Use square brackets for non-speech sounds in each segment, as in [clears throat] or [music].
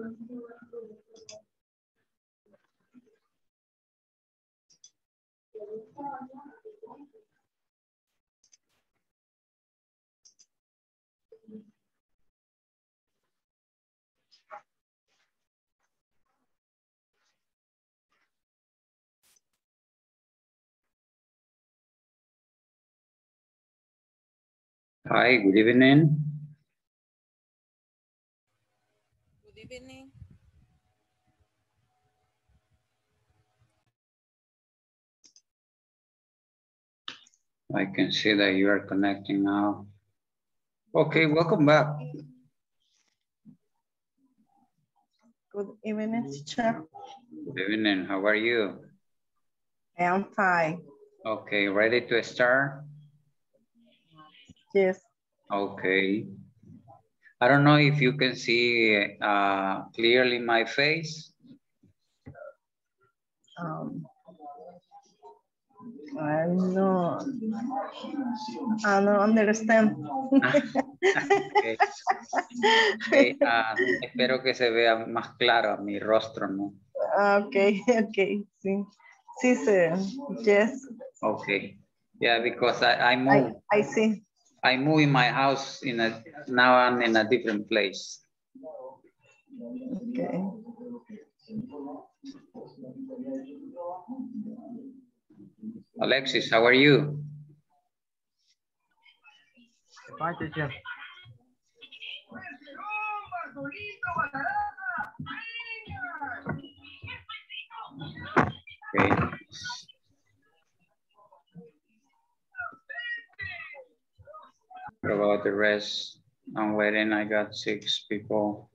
Hi, good evening. Evening. I can see that you are connecting now. Okay, welcome back. Good evening, teacher. Good evening, how are you? I am fine. Okay, ready to start? Yes, Okay. I don't know if you can see uh, clearly my face. um, I know. I don't understand. [laughs] Okay. Okay, ah, espero que se vea más claro mi rostro, ¿no? Okay, [laughs] okay, sí. Sí, sir. Yes, Okay. Yeah, because I, I I, move, I see. I move in my house in a, now I'm in a different place. Okay. Alexis, how are you? Fine, teacher. Okay. What about the rest? I'm waiting, I got six people.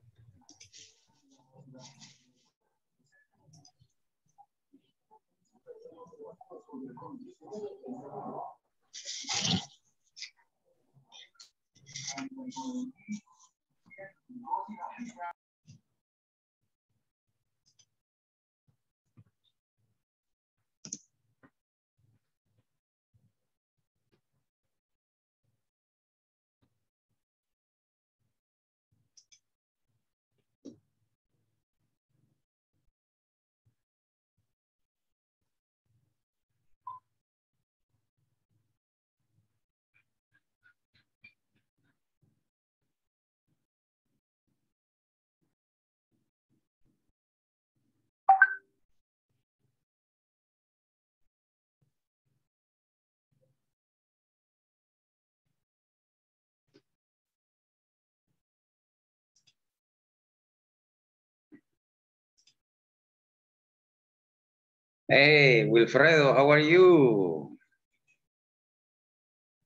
Hey, Wilfredo, how are you?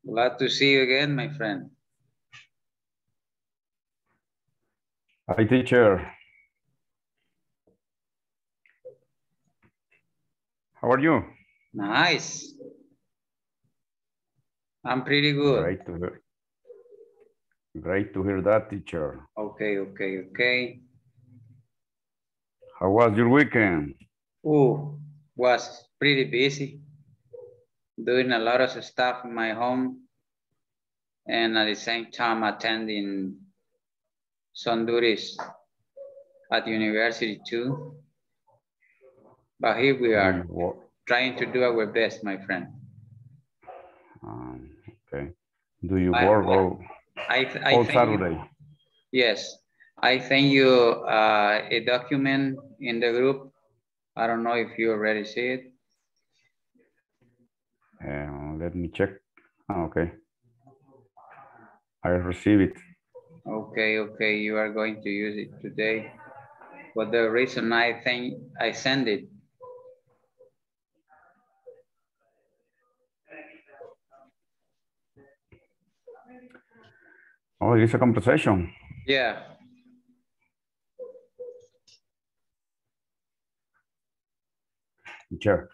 Glad to see you again, my friend. Hi, teacher. How are you? Nice. I'm pretty good. Great to hear. Great to hear that, teacher. Okay, okay, okay. How was your weekend? Ooh, was pretty busy. Doing a lot of stuff in my home. And at the same time attending some duties at university too. But here we are, Wo- trying to do our best, my friend. Um, okay. Do you I- work all, I, I all thank you- Saturday? Yes, I send you uh, a document in the group. I don't know if you already see it. Uh, let me check. Ah, Okay. I receive it. Okay, okay, you are going to use it today. But the reason I think I send it, Oh, it's a conversation. yeah, Teacher,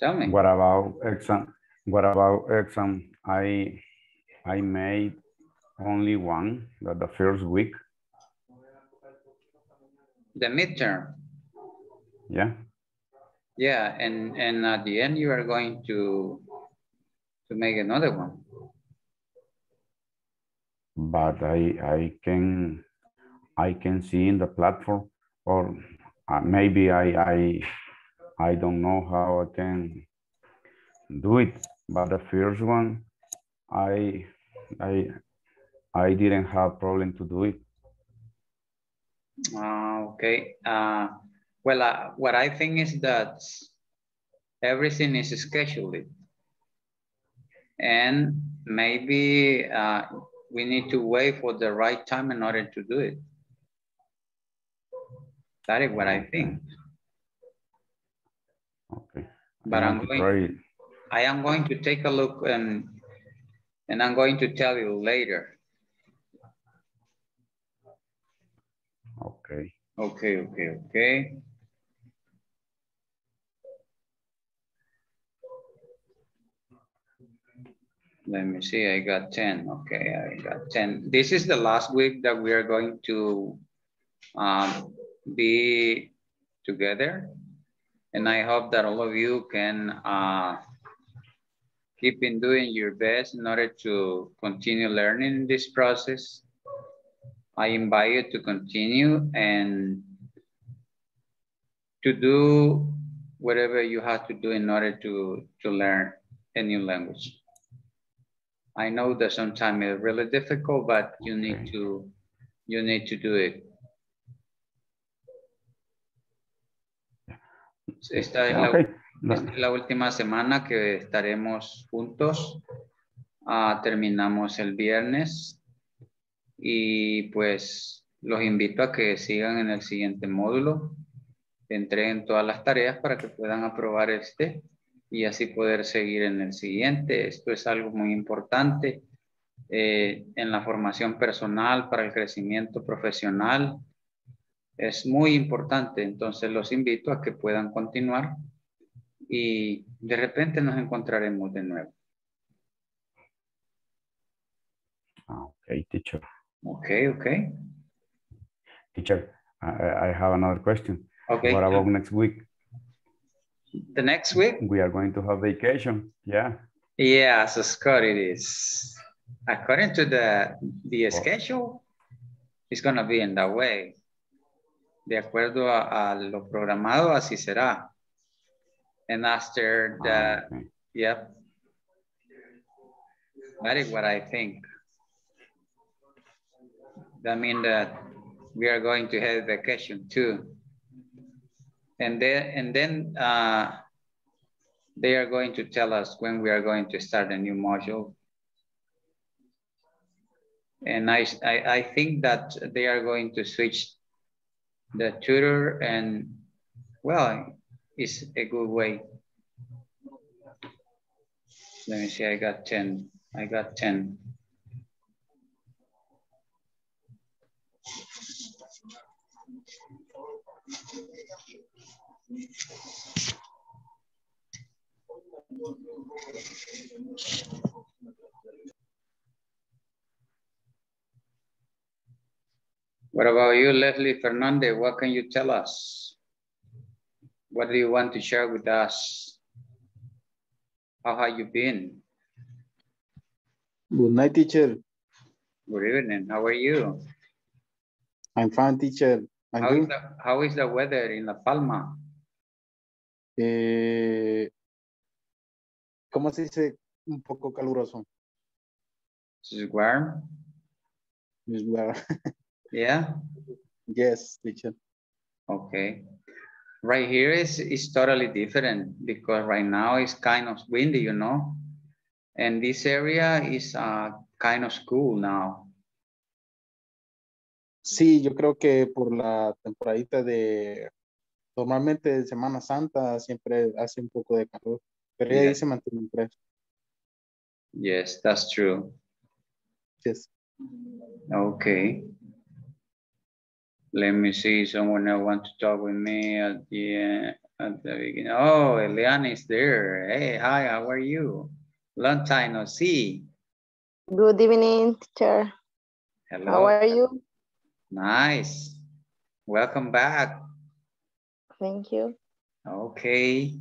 tell me. what about exam? What about exam? I, I made only one, the first week. The midterm, Yeah. yeah, and, and at the end you are going to, to make another one. but I I can I can see in the platform or uh, maybe I, I, I don't know how I can do it, but the first one, I, I, I didn't have problem to do it. Uh, okay. Uh, well, uh, what I think is that everything is scheduled. And maybe uh, we need to wait for the right time in order to do it. That is what I think. Okay. But I I'm going- I am going to take a look and and I'm going to tell you later. Okay. Okay, okay, okay. Let me see, I got 10. Okay, I got 10. This is the last week that we are going to um, be together. And I hope that all of you can uh, keep in doing your best in order to continue learning this process. I invite you to continue and to do whatever you have to do in order to, to learn a new language. I know that sometimes it's really difficult, but you need to, you need to do it. Esta es la, Okay. esta es la última semana que estaremos juntos. Ah, terminamos el viernes y pues los invito a que sigan en el siguiente módulo, entreguen todas las tareas para que puedan aprobar este y así poder seguir en el siguiente. Esto es algo muy importante eh, en la formación personal, para el crecimiento profesional. Es muy importante, entonces los invito a que puedan continuar y de repente nos encontraremos de nuevo. Okay, teacher. Okay, okay. Teacher, I, I have another question. Okay. What about next week? The next week? We are going to have vacation. Yeah. Yes, Scott, it is. According to the, the schedule, it's gonna be in that way. De acuerdo a, a lo programado, así será. And after the, Ah, okay. yep. That is what I think. That means that we are going to have vacation too. And then, and then uh, they are going to tell us when we are going to start a new module. And I, I, I think that they are going to switch the tutor and, well, it's a good way. Let me see, I got 10. I got 10. What about you, Leslie Fernandez? What can you tell us? What do you want to share with us? How have you been? Good night, teacher. Good evening. How are you? I'm fine, teacher. And How is the, how is the weather in La Palma? Eh, ¿Cómo se dice? Un poco caluroso. Is it warm? Is well. [laughs] Yeah. Yes, teacher. Okay. Right here is is totally different because right now it's kind of windy, you know, and this area is uh, kind of cool now. Sí, yo creo que por la temporadita de, normalmente de Semana Santa siempre hace un poco de calor, pero Yeah. ahí se mantiene fresco. Yes, that's true. Yes. Okay. Let me see, someone else want to talk with me at the, uh, at the beginning. Oh, Eliana is there. Hey, hi, how are you? Long time no see. Good evening, teacher. Hello. How are you? Nice. Welcome back. Thank you. Okay.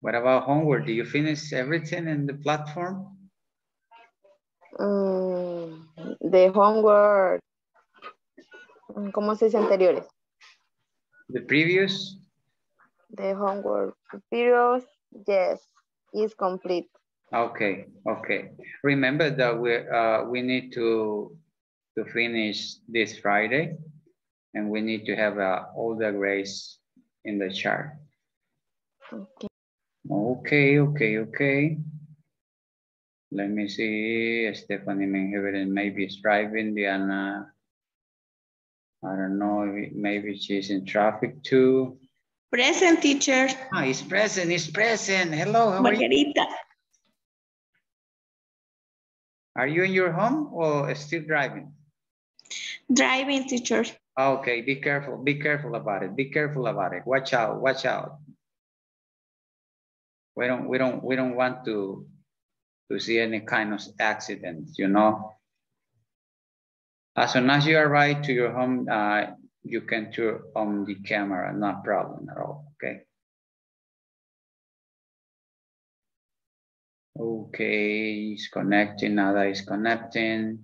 What about homework? Do you finish everything in the platform? Mm, de homework. Mm, ¿Cómo se dice anteriores? The previous? The homework period, yes, is complete. Okay, okay. Remember that we uh we need to to finish this Friday, and we need to have uh, all the grades in the chart. Okay. Okay, okay, okay. Let me see. Stephanie Menheveren maybe is driving. Diana, I don't know. Maybe she's in traffic too. Present teacher, Ah, it's present. It's present. Hello. How are you? Margarita. Are you in your home or still driving? Driving teacher. Okay, be careful. Be careful about it. Be careful about it. Watch out. Watch out. We don't. We don't. We don't want to to see any kind of accident. You know. As soon as you arrive to your home, uh, you can turn on the camera. No problem at all. Okay. Okay, it's connecting. Nada is connecting.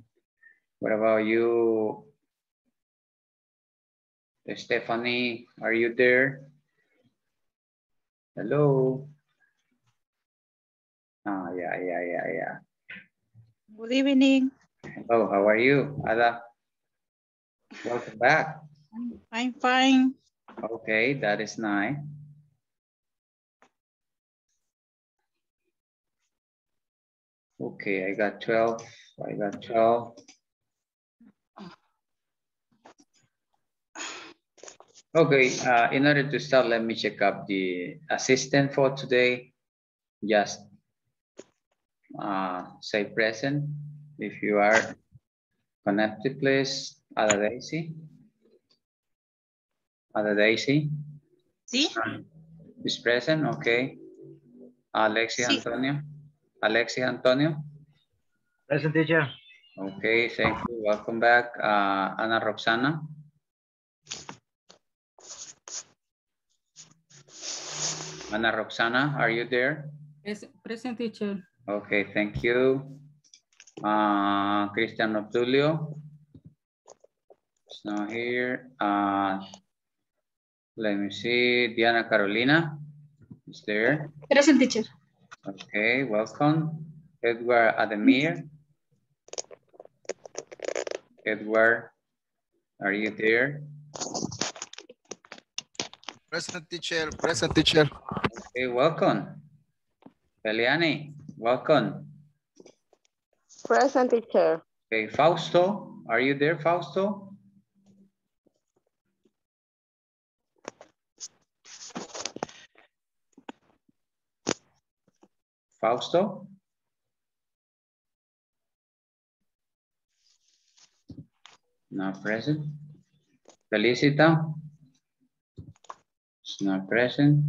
What about you? Stephanie, are you there? Hello? Ah, yeah, yeah, yeah, yeah. Good evening. Hello, how are you, Ada? Welcome back. I'm fine. Okay, that is nice. Okay, I got 12. I got 12. Okay, uh, in order to start, let me check up the assistant for today. Just uh, say present if you are connected, please. Ada Daisy. Ada Daisy ¿Sí? is present, okay. Alexis Sí. Antonio. Alexis Antonio. Present teacher. Okay, thank you. Welcome back. Uh, Ana Roxana. Ana Roxana, are you there? Present, present teacher. Okay, thank you. Uh, Cristian Obdulio. It's not here. Uh, let me see. Diana Carolina is there. Present teacher. Okay, welcome. Edward Ademir. Edward, are you there? Present teacher, present teacher. Okay, welcome. Beliani, welcome. Present teacher. Okay, Fausto, are you there, Fausto? Fausto? Not present. Felicita? It's not present.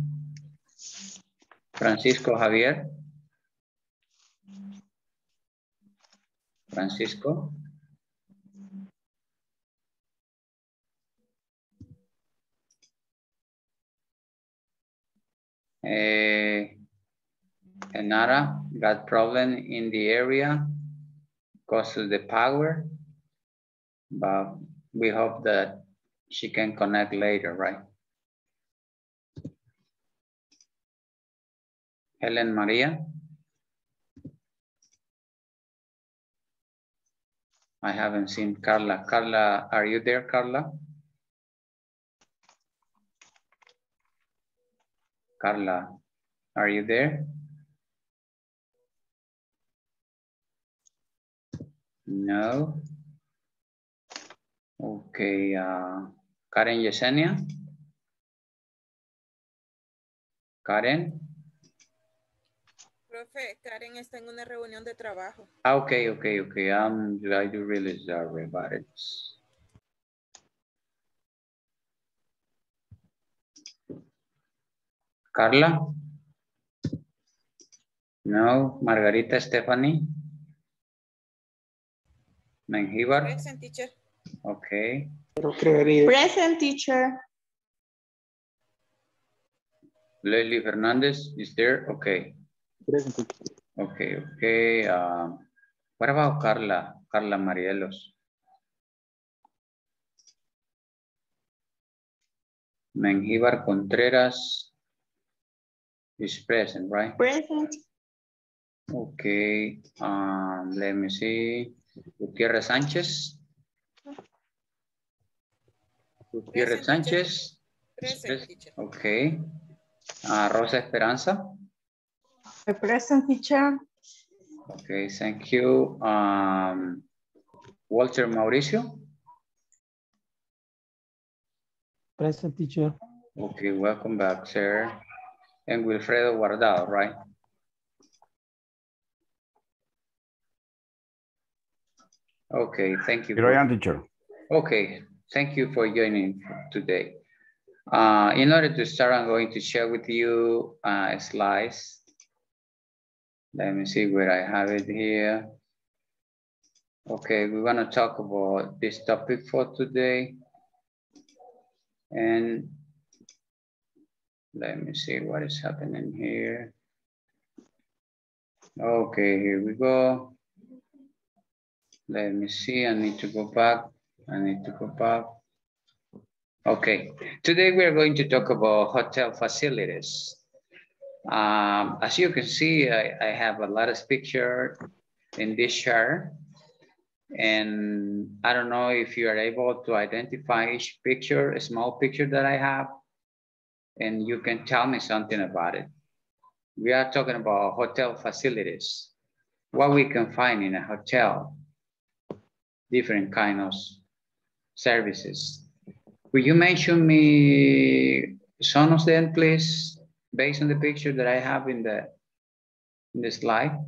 Francisco Javier? Francisco? Eh, Enara got problem in the area because of the power, but we hope that she can connect later, right? Helen Maria? I haven't seen Carla. Carla, are you there, Carla? Carla, are you there? No. Okay, uh, Karen Yesenia? Karen? Profe, Karen está en una reunión de trabajo. Ah, okay, okay, okay. Um, I do really sorry about it. Carla? No, Margarita Stephanie? Mengíbar? Present teacher. Creería. Present teacher. Leslie Fernandez is there? Okay. Present. Okay, okay. Uh, what about Carla? Carla Marielos? Mengíbar Contreras is present, right? Present. Okay, um, let me see. Gutierrez Sanchez. Gutierrez Present, teacher. Sanchez. is Present. Okay. Uh, Rosa Esperanza. A present teacher. Okay, thank you. Um, Walter Mauricio. Present teacher. Okay, welcome back, sir. And Wilfredo Guardado, right? Okay, thank you. Here I am, teacher. Okay, thank you for joining today. Uh, in order to start, I'm going to share with you uh, slides. Let me see where I have it here. Okay, we're gonna talk about this topic for today. And let me see what is happening here. Okay, here we go. Let me see, I need to go back. I need to go back. Okay, today we are going to talk about hotel facilities. Um, as you can see, I, I have a lot of picture in this chart. And I don't know if you are able to identify each picture, a small picture that I have. And you can tell me something about it. We are talking about hotel facilities. What we can find in a hotel different kind of services. Will you mention me some of them, please, based on the picture that I have in the in the slide?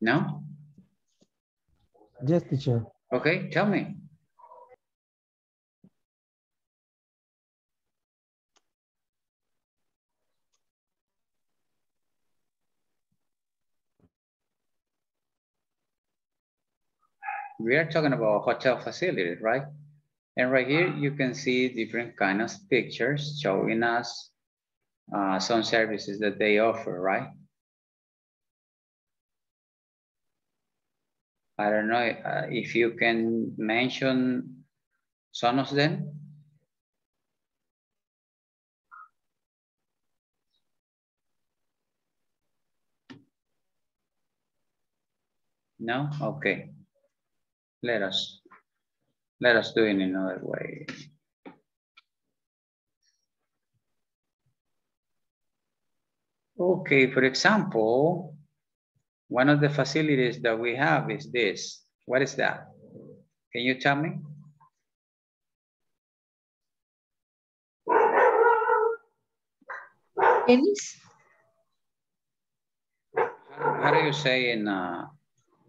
No? Yes, teacher. Okay, tell me. We are talking about hotel facilities, right? And right here, you can see different kind of pictures showing us uh, some services that they offer, right? I don't know uh, if you can mention some of them. No? Okay. Let us, let us do it in another way. Okay, for example, one of the facilities that we have is this. What is that? Can you tell me? Tennis. How how do you say in, uh,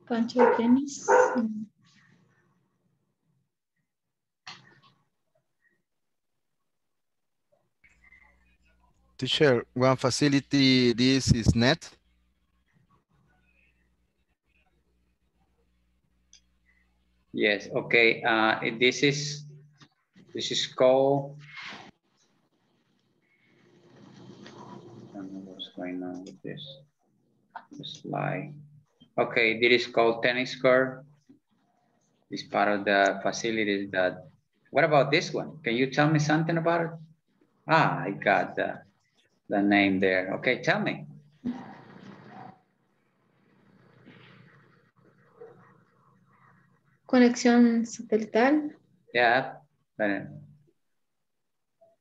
Cancha de tenis. Teacher, one facility, this is net. yes, okay, uh, this is, this is called. I don't know what's going on with this, slide. Okay, this is called tennis court. It's part of the facilities that, what about this one? Can you tell me something about it? Ah, I got the, the name there. Okay, tell me. Conexión satelital. Yeah, but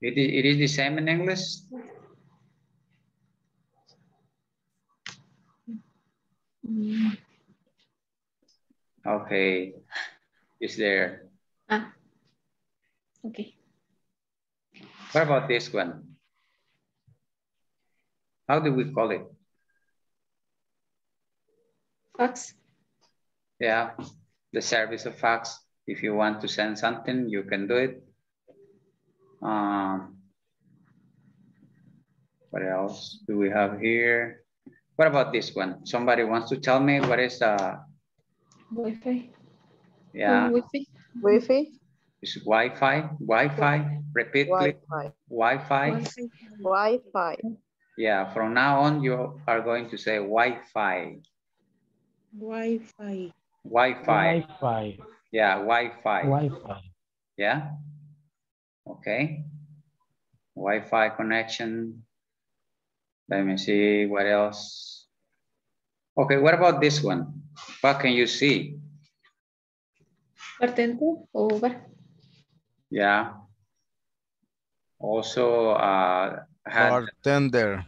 it is, it is the same in English? Okay, it's there. Ah. Ok. What about this one? How do we call it? Fax. Yeah, the service of fax. If you want to send something, you can do it. Um, what else do we have here? What about this one? Somebody wants to tell me what is uh Wi-Fi. yeah, Wi-Fi. Wi-Fi. It's Wi-Fi, Wi-Fi, repeat please, Wi-Fi. Wi-Fi. Wi-Fi. Wi-Fi. Yeah, from now on, you are going to say Wi-Fi. Wi-Fi. Wi-Fi. Wi-Fi. Yeah, Wi-Fi. Wi-Fi. Yeah. Okay. Wi-Fi connection. Let me see what else. Okay, what about this one? What can you see? Bartender o. Yeah. Also, uh, had, Bartender.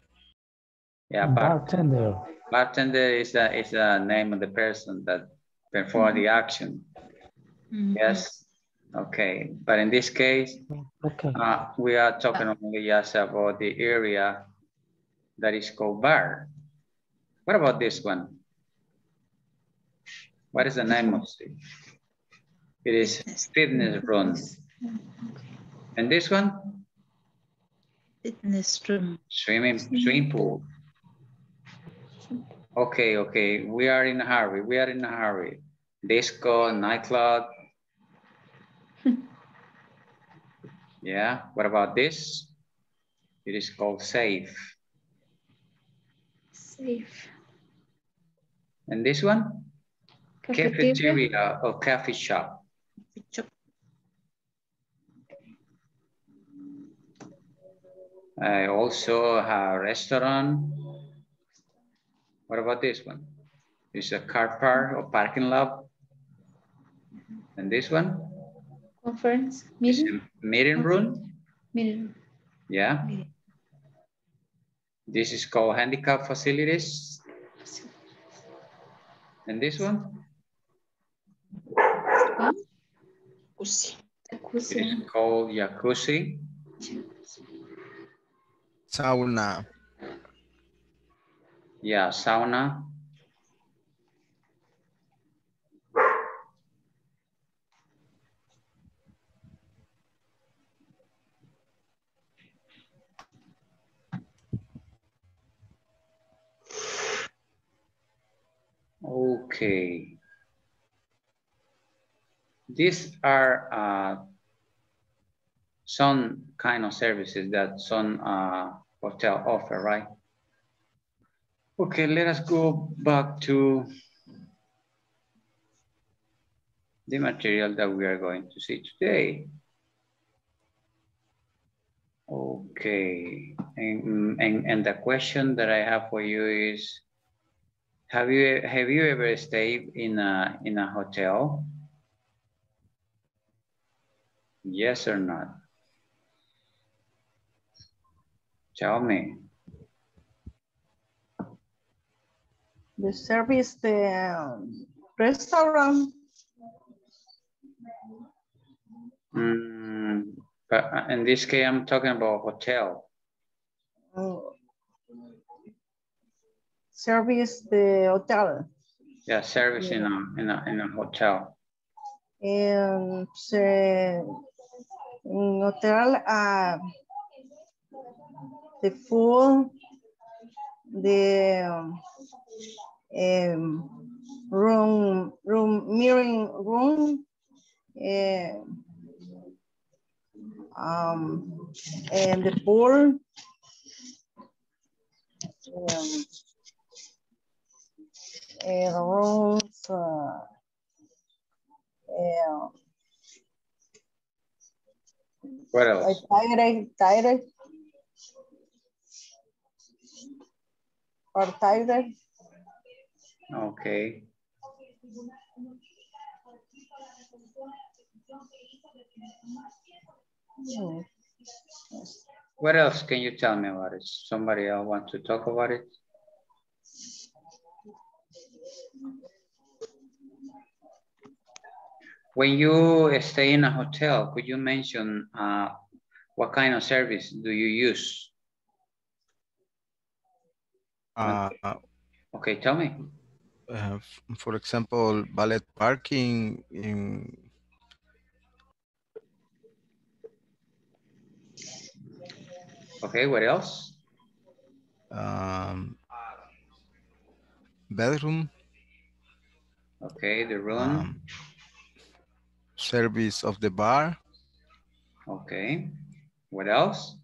yeah, mm, bar- Bartender. bartender is a, is the name of the person that perform mm-hmm. the action. Mm-hmm. Yes. Okay, but in this case, Okay. uh, we are talking uh. only just about the area that is called bar. What about this one? What is the name of it? It is fitness room. And this one? Fitness room. Swimming, swimming pool. Okay, okay, we are in a hurry, we are in a hurry. Disco, nightclub. [laughs] Yeah, what about this? It is called safe. Safe. And this one? Cafeteria. Cafeteria or coffee shop. I also have a restaurant. What about this one? It's a car park or parking lot. And this one? Conference. It's Meeting. a meeting room. Meeting. Yeah. This is called handicap facilities. And this one? It is called jacuzzi. Sauna. Yeah, sauna. Okay. These are uh, some kind of services that some uh, hotel offer, right? Okay, let us go back to the material that we are going to see today. Okay, and, and, and the question that I have for you is, have you have you ever stayed in a in a hotel? Yes or not? Tell me. The service, the um, restaurant, Mm, but uh, in this case, I'm talking about hotel. uh, service, the hotel. Yeah, service in a in a in a hotel. And se, en hotel, uh, the food, the um, um, room, room, mirroring room, eh, um, and the pool. Um, and rooms, uh, yeah, What like else? tire, Or tire. Okay. What else can you tell me about it? Somebody else want to talk about it? When you stay in a hotel, could you mention uh, what kind of service do you use? Uh, Okay, tell me. uh, for example, valet parking in Okay, what else? um, bedroom, Okay, the room. um, service of the bar, Okay, what else?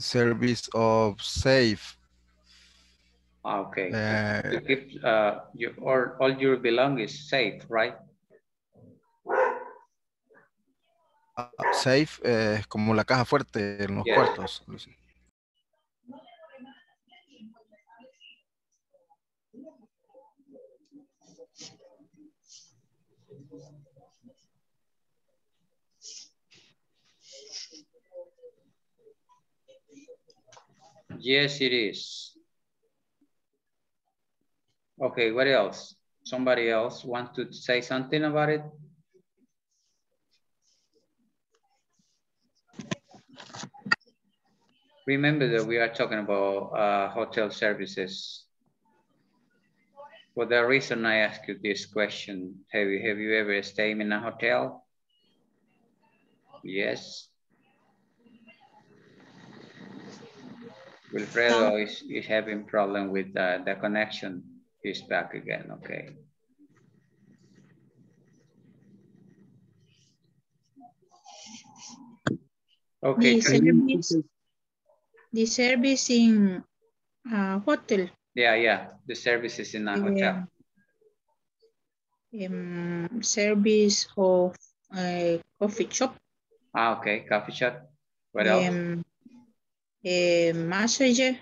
Service of safe, Ah, Okay. Uh, To keep uh, your, all, all your belongings safe, right? safe, eh, como la caja fuerte en los Yes. cuartos. Yes, it is. Okay, what else? Somebody else want to say something about it? Remember that we are talking about uh, hotel services. For the reason I ask you this question, have you, have you ever stayed in a hotel? Yes. Wilfredo is, is having problem with uh, the connection. He's back again, okay. Okay, The service, the service in uh, hotel. yeah, yeah, the services in a hotel. um, service of a coffee shop. Ah, okay, coffee shop. What else? A massage,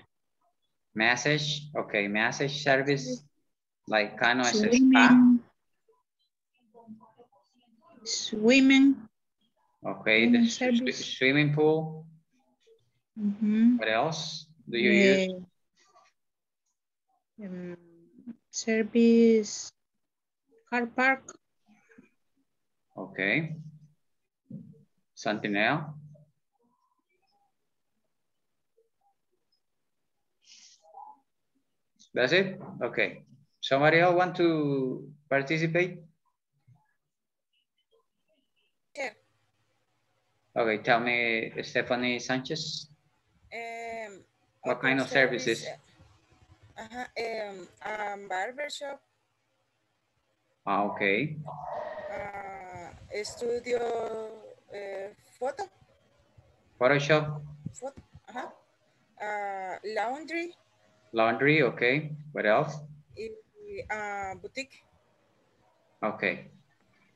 Massage, okay, massage service, like kind of a spa. swimming. Okay, the swimming sw- service. swimming pool. mhm, What else do you use? eh, um, service, car park, Okay. Something else? That's it? Okay. Somebody else want to participate? Yeah. Okay, tell me, Stephanie Sanchez, Um, what kind of services? Uh-huh, um, um, barber shop, Ah, okay. uh, studio, uh, photo, Photoshop, photo, uh-huh, uh, laundry, laundry, okay. What else? uh, boutique. Okay.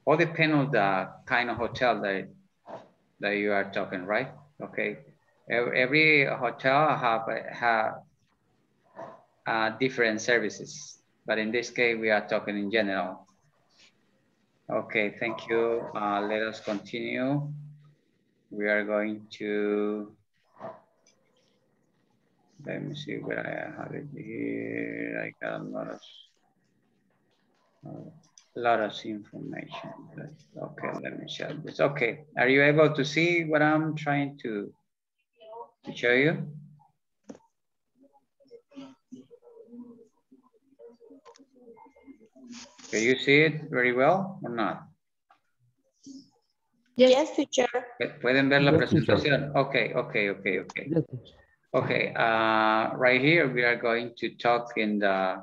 All depend on the kind of hotel that, that you are talking, right? Okay. Every, every hotel have, have uh, different services, but in this case, we are talking in general. Okay, thank you. Uh, let us continue. We are going to, let me see where I have it here. I got a lot of, a lot of information. Okay, let me show this. Okay, are you able to see what I'm trying to, to show you? Can you see it very well or not? Yes, teacher. ¿Pueden ver la Yes, teacher. presentación? Okay, okay, okay, okay. Yes, teacher. Okay, uh, right here, we are going to talk in the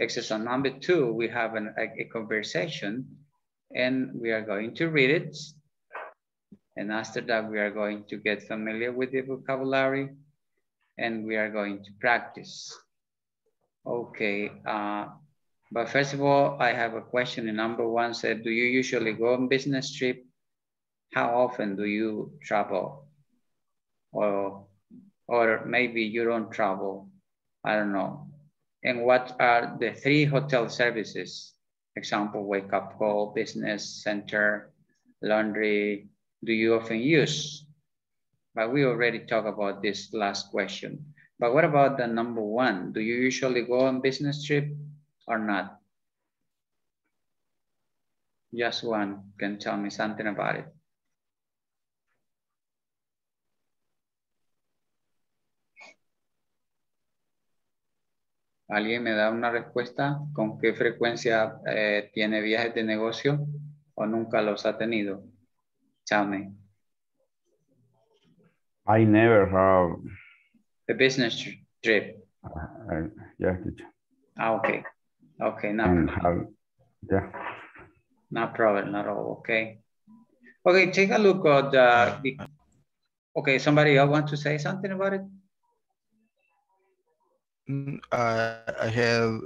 exercise number two. We have an, a, a conversation and we are going to read it. And after that, we are going to get familiar with the vocabulary and we are going to practice. Okay, uh, but first of all, I have a question. And number one said, do you usually go on business trip? How often do you travel? Or or maybe you don't travel. I don't know. And what are the three hotel services? Example, wake up call, business center, laundry, do you often use? But we already talked about this last question. But what about the number one? Do you usually go on business trip or not? Just one can tell me something about it. ¿Alguien me da una respuesta? ¿Con qué frecuencia eh, tiene viajes de negocio o nunca los ha tenido? Tell me. I never have, The business tr- trip. uh, yes, teacher. Ah, okay. Okay, no, have, yeah. no problem at all, okay. Okay, take a look at the, the- okay, somebody else want to say something about it? Mm, I, have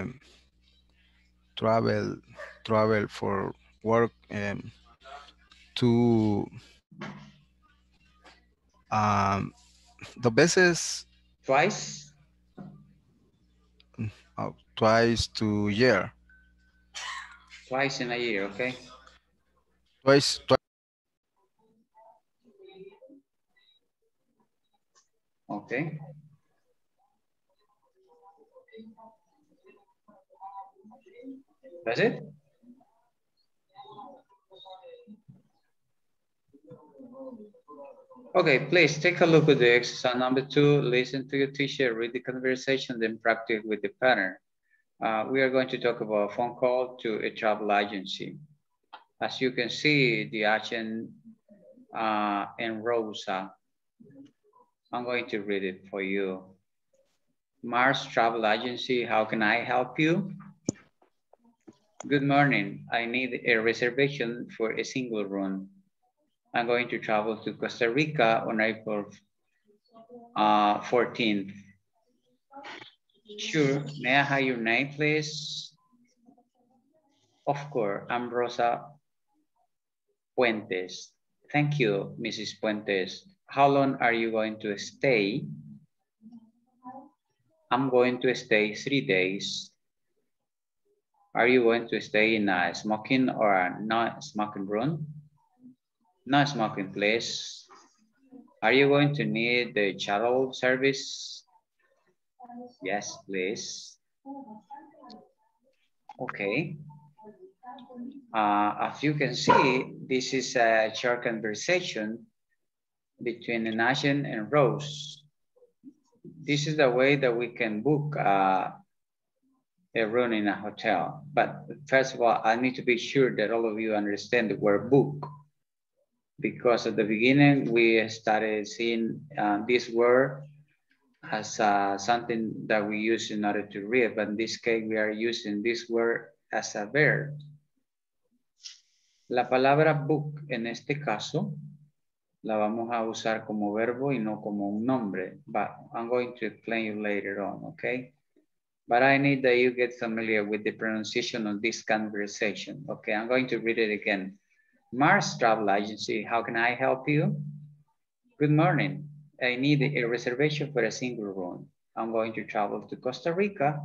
um, travel travel for work um, to um, dos veces Twice? uh, twice to year Twice in a year, okay? twice twice Okay. That's it? Okay, please take a look at the exercise number two, listen to your teacher, read the conversation, then practice with the pattern. Uh, we are going to talk about a phone call to a travel agency. As you can see, the agent uh, in Rosa. I'm going to read it for you. Mars Travel Agency, how can I help you? Good morning. I need a reservation for a single room. I'm going to travel to Costa Rica on April uh, 14th. Sure. May I have your name, please? Of course. I'm Rosa Puentes. Thank you, Mrs. Puentes. How long are you going to stay? I'm going to stay three days. Are you going to stay in a smoking or a non-smoking room? Non-smoking place. Are you going to need the shuttle service? Yes, please. Okay. Uh, as you can see, this is a short conversation between Nation and Rose. This is the way that we can book uh, a room in a hotel. But first of all, I need to be sure that all of you understand the word book. Because at the beginning, we started seeing uh, this word as uh, something that we use in order to read. But in this case, we are using this word as a verb. La palabra book en este caso la vamos a usar como verbo y no como un nombre. But I'm going to explain you later on, okay? But I need that you get familiar with the pronunciation of this conversation. Okay, I'm going to read it again. Mars Travel Agency, how can I help you? Good morning. I need a reservation for a single room. I'm going to travel to Costa Rica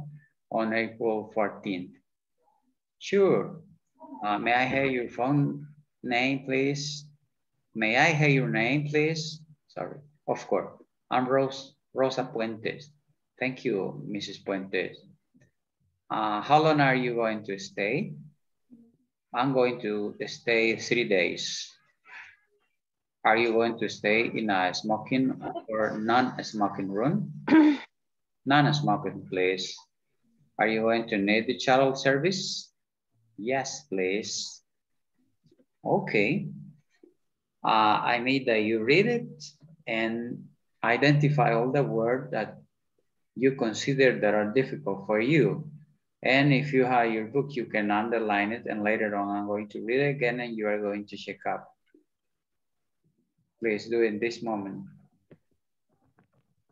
on April 14th. Sure. Uh, may I have your phone name, please? May I have your name, please? Sorry, of course. I'm Rose, Rosa Puentes. Thank you, Mrs. Puentes. Uh, how long are you going to stay? I'm going to stay three days. Are you going to stay in a smoking or non-smoking room? [clears throat] Non-smoking please. Are you going to need the shuttle service? Yes, please. Okay. Uh, I need that you read it and identify all the words that you consider that are difficult for you. And if you have your book, you can underline it and later on I'm going to read it again and you are going to check up. Please do it this moment.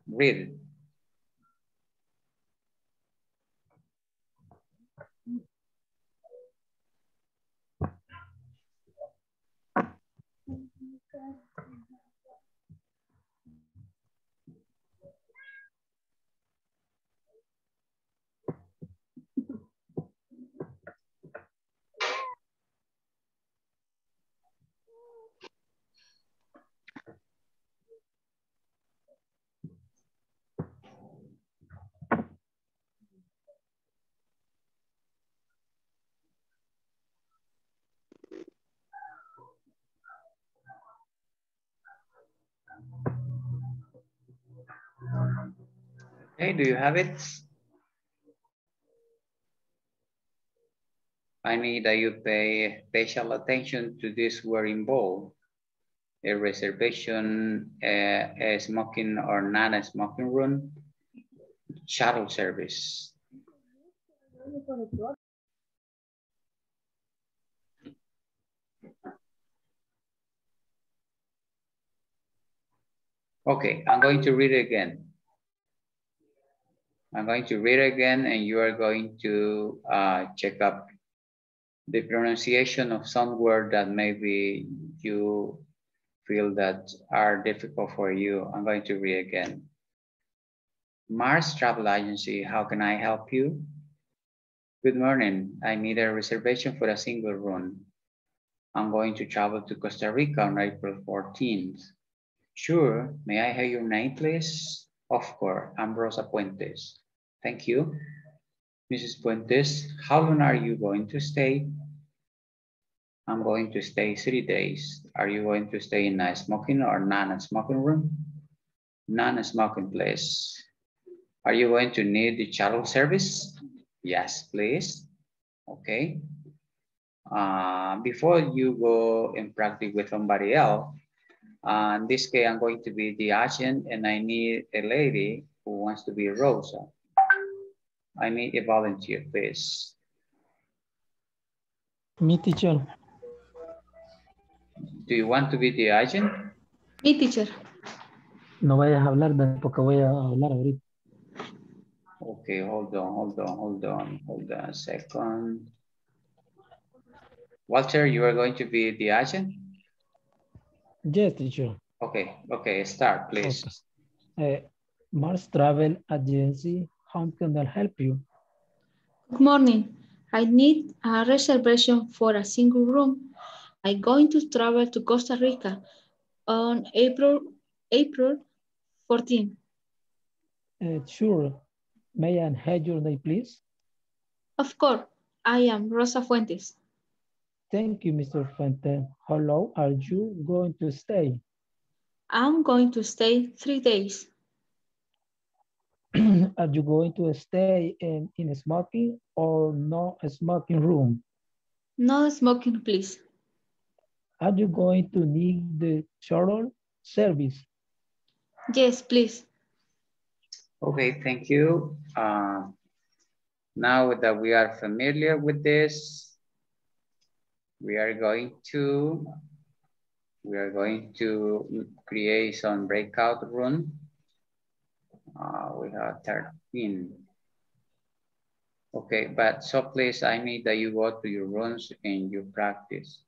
Read it. Okay, do you have it? I need that you pay special attention to this word involved. A reservation, a, a smoking or non-smoking room, shuttle service. Okay, I'm going to read it again. I'm going to read it again and you are going to uh, check up the pronunciation of some word that maybe you feel that are difficult for you. I'm going to read again. Mars Travel Agency, how can I help you? Good morning. I need a reservation for a single room. I'm going to travel to Costa Rica on April 14th. Sure. May I have your name, please? Of course. I'm Rosa Puentes. Thank you. Mrs. Puentes, how long are you going to stay? I'm going to stay three days. Are you going to stay in a smoking or non-smoking room? Non-smoking place. Are you going to need the shuttle service? Yes, please. Okay. Uh, before you go and practice with somebody else, uh, in this case, I'm going to be the agent and I need a lady who wants to be Rosa. I need a volunteer, please. Me, teacher. Do you want to be the agent? Me, teacher. No vayas a hablar de- porque voy a hablar ahorita. Okay, hold on, hold on, hold on, hold on a second. Walter, you are going to be the agent? Yes, teacher. Okay, okay, start, please. Uh, Mars Travel Agency, how can I help you? Good morning. I need a reservation for a single room. I'm going to travel to Costa Rica on April April 14. Uh, sure. May I have your name, please? Of course, I am Rosa Fuentes. Thank you, Mr. Fuente. How long are you going to stay? I'm going to stay three days. [clears throat] are you going to stay in, in a smoking or no smoking room? No smoking, please. Are you going to need the shuttle service? Yes, please. Okay, thank you. Uh, now that we are familiar with this, we are going to we are going to create some breakout room. Uh, we have 13. Okay, but so please, I need that you go to your rooms and you practice.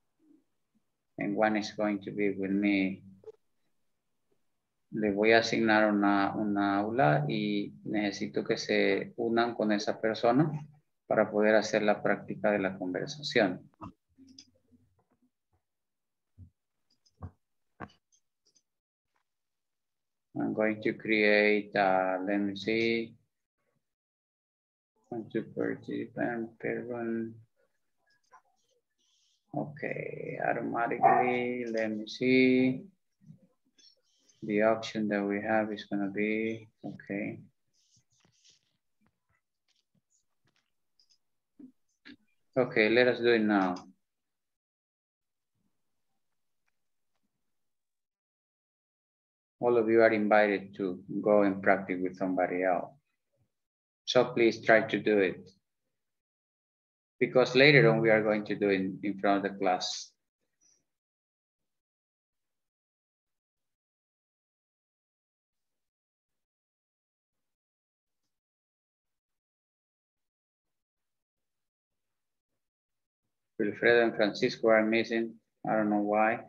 And one is going to be with me. Le voy a asignar una, una aula y necesito que se unan con esa persona para poder hacer la práctica de la conversación. I'm going to create, uh, let me see, one, two, participant, person. Okay, automatically, let me see. The option that we have is gonna be, okay. Okay, let us do it now. All of you are invited to go and practice with somebody else. So please try to do it. Because later on we are going to do it in, in front of the class. Wilfredo and Francisco are missing. I don't know why.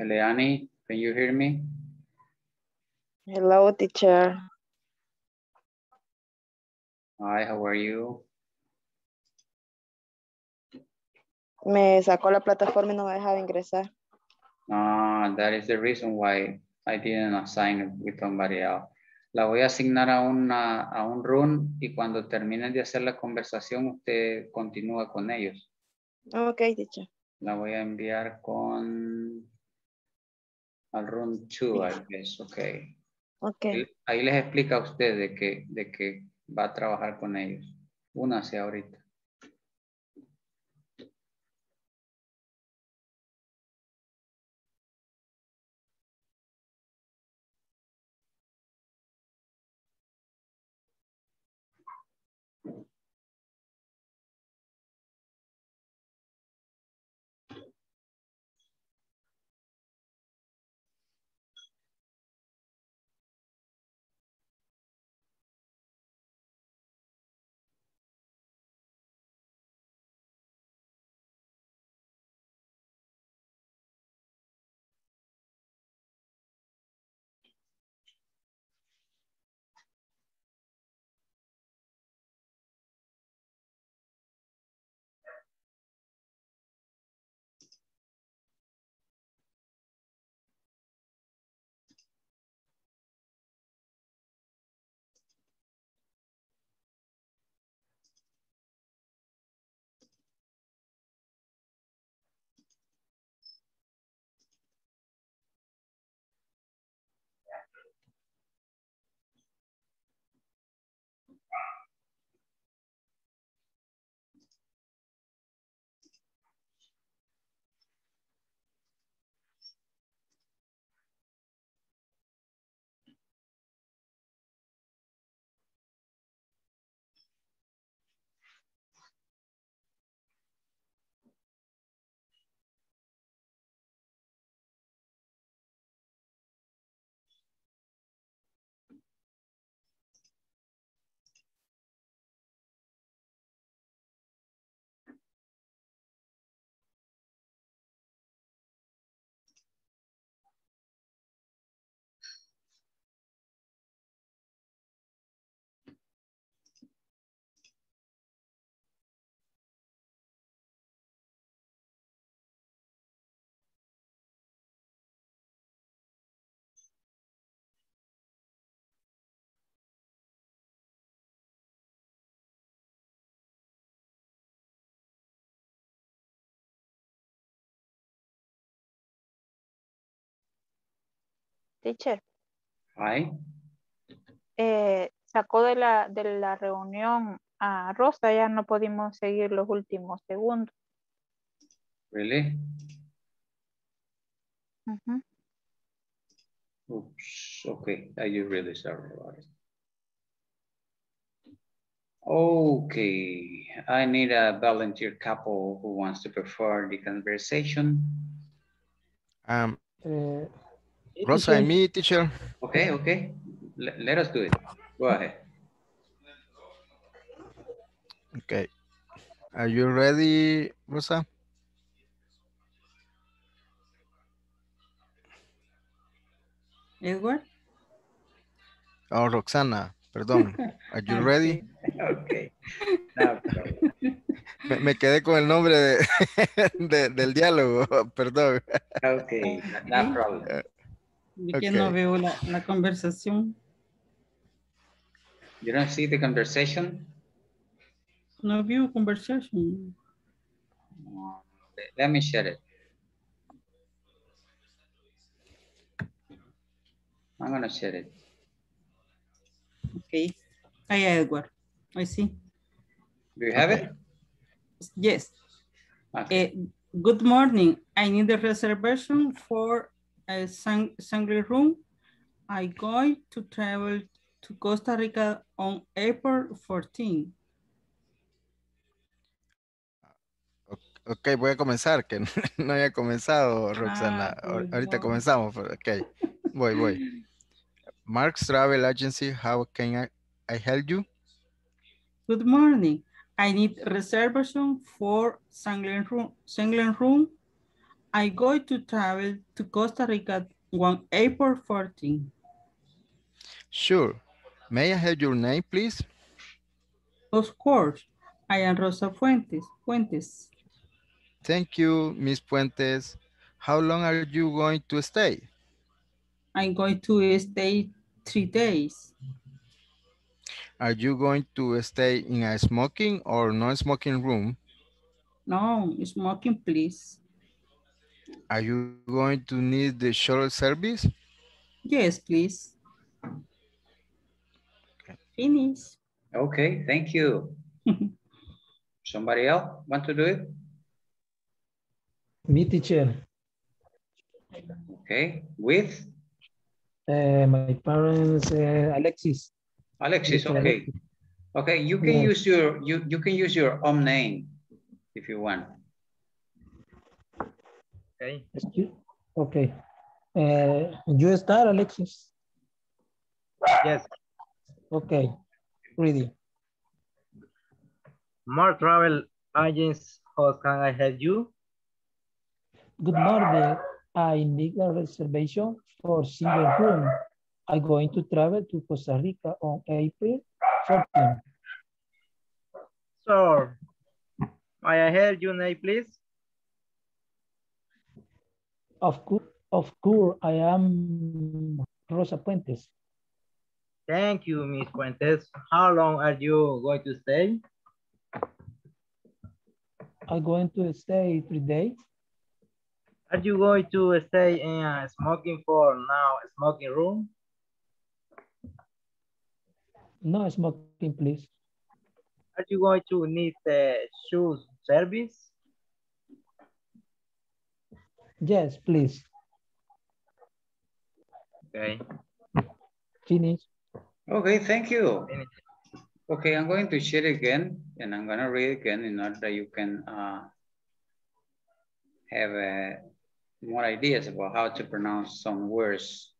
Eleani, can you hear me? Hello, teacher. Hi, how are you? Me sacó la plataforma y no me dejaba ingresar. Ah, that is the reason why I didn't assign it with somebody else. La voy a asignar a, una, a un run y cuando terminen de hacer la conversación, usted continúa con ellos. Ok, teacher. La voy a enviar con Al room two, I guess, okay. Okay. Ahí- Ahí les explica a usted de que, de que va a trabajar con ellos. Únase ahorita. Teacher, Ay, eh, sacó de la, de la reunión a Rosa, ya no pudimos seguir los últimos segundos. really? Oops, okay, are you really sorry about it? Okay, I need a volunteer couple who wants to prefer the conversation. Um, Uh, Rosa and me, teacher. Okay, okay, let, let us do it. Go ahead. Okay. Are you ready, Rosa? Edward. Oh, Roxana, perdón. [laughs] Are you ready? Okay. No. Me, me quedé con el nombre de, [laughs] de- del diálogo, [laughs] perdón. Okay, no no problem. Que no veo la, la conversación. You don't see the conversation? No veo conversation. Let me share it. I'm gonna share it. Okay. Hi, Edward. I see. Do you have it? Yes. Okay. Eh, good morning. I need a reservation for a sang single room. I going to travel to Costa Rica on April 14. Ok, voy a comenzar, que [laughs] no había comenzado, Roxana. Ah, Ahor- pues Ahorita no. comenzamos, pero- ok. Voy, voy. [laughs] Mark's Travel Agency, how can I, I help you? Good morning. I need reservation for single room. Single room. I going to travel to Costa Rica on April 14. Sure. May I have your name, please? Of course, I am Rosa Fuentes. Fuentes. Thank you, Miss Puentes. How long are you going to stay? I'm going to stay three days. Are you going to stay in a smoking or non-smoking room? No, smoking, please. Are you going to need the shuttle service? Yes, please. Finish. Okay, thank you. [laughs] Somebody else want to do it? Me, teacher. Okay, with Uh, my parents, uh, Alexis. Alexis, Mr. okay. Okay, you can Yes. use your you you can use your own name if you want. Okay. Okay. Uh, you start, Alexis. Yes. Okay. Ready. More travel agents. How can I help you? Good morning. I need a reservation for single room. I'm going to travel to Costa Rica on April 14. Sure. May I help you name, please? Of course, of course, I am Rosa Puentes. Thank you, Miss Fuentes. How long are you going to stay? I'm going to stay three days. Are you going to stay in a smoking for now smoking room? No smoking, please. Are you going to need the shoes service? Yes, please. Okay. Finish. Okay, thank you. Okay, I'm going to share again and I'm gonna read again in order that you can uh, have uh, more ideas about how to pronounce some words.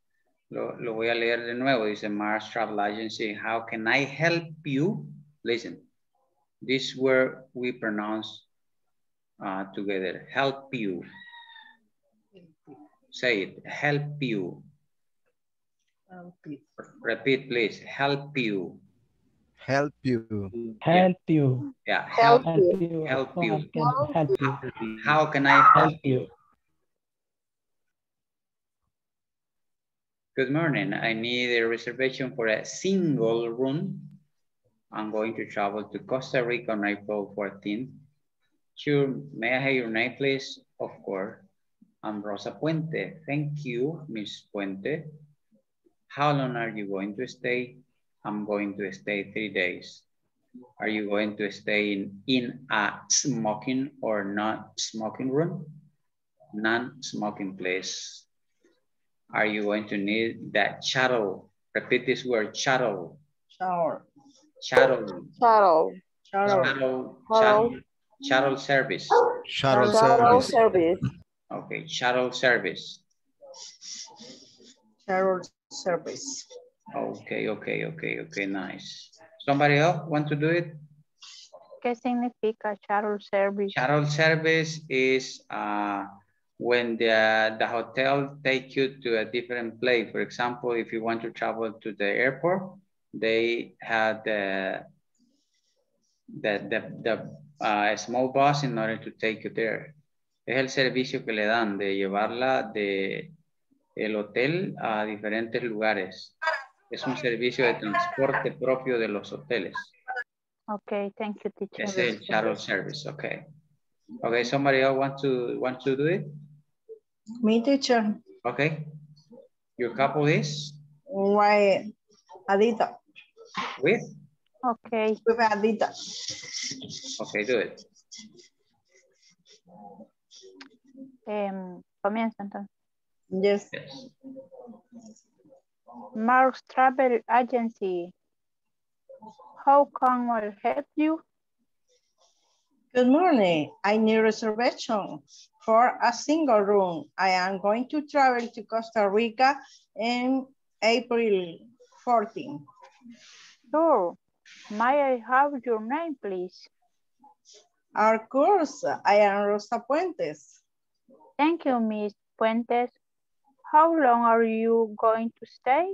Lo, lo voy a leer de nuevo. Dice Mars Travel Agency, how can I help you? Listen, this word we pronounce uh, together, help you. Say it, help you. Repeat, please, help you. Help you. Help you. Yeah, Help help, you. help you. Help you. How can I help you? Good morning. I need a reservation for a single room. I'm going to travel to Costa Rica on April 14th. Sure, may I have your name, please? Of course. I'm Rosa Puente. Thank you, Miss Puente. How long are you going to stay? I'm going to stay three days. Are you going to stay in, in a smoking or not smoking room? Non-smoking place. Are you going to need that shuttle? Repeat this word, shuttle. Shower. Shuttle. Shuttle. Shuttle. Shuttle. Shuttle. Shuttle, shuttle service. Shuttle Shuttle service. Service. Okay, shuttle service. Shuttle service. Okay, okay, okay, okay, nice. Somebody else want to do it? ¿Qué significa shuttle service? Shuttle service is uh, when the, the hotel take you to a different place. For example, if you want to travel to the airport, they had the, the, the, the uh, small bus in order to take you there. Es el servicio que le dan de llevarla de el hotel a diferentes lugares. Es un servicio de transporte propio de los hoteles. Okay, thank you, teacher. Es el shuttle service, okay. Okay, somebody else want to want to do it? Me teacher. Okay. Your couple is Why Adita? with? Okay, With Adita. Okay, do it. Comienza entonces. Yes. Yes. Mark's Travel Agency. How can I help you? Good morning. I need reservation for a single room. I am going to travel to Costa Rica in April 14. Sure. May I have your name, please? Of course, I am Rosa Puentes. Thank you, Miss Puentes. How long are you going to stay?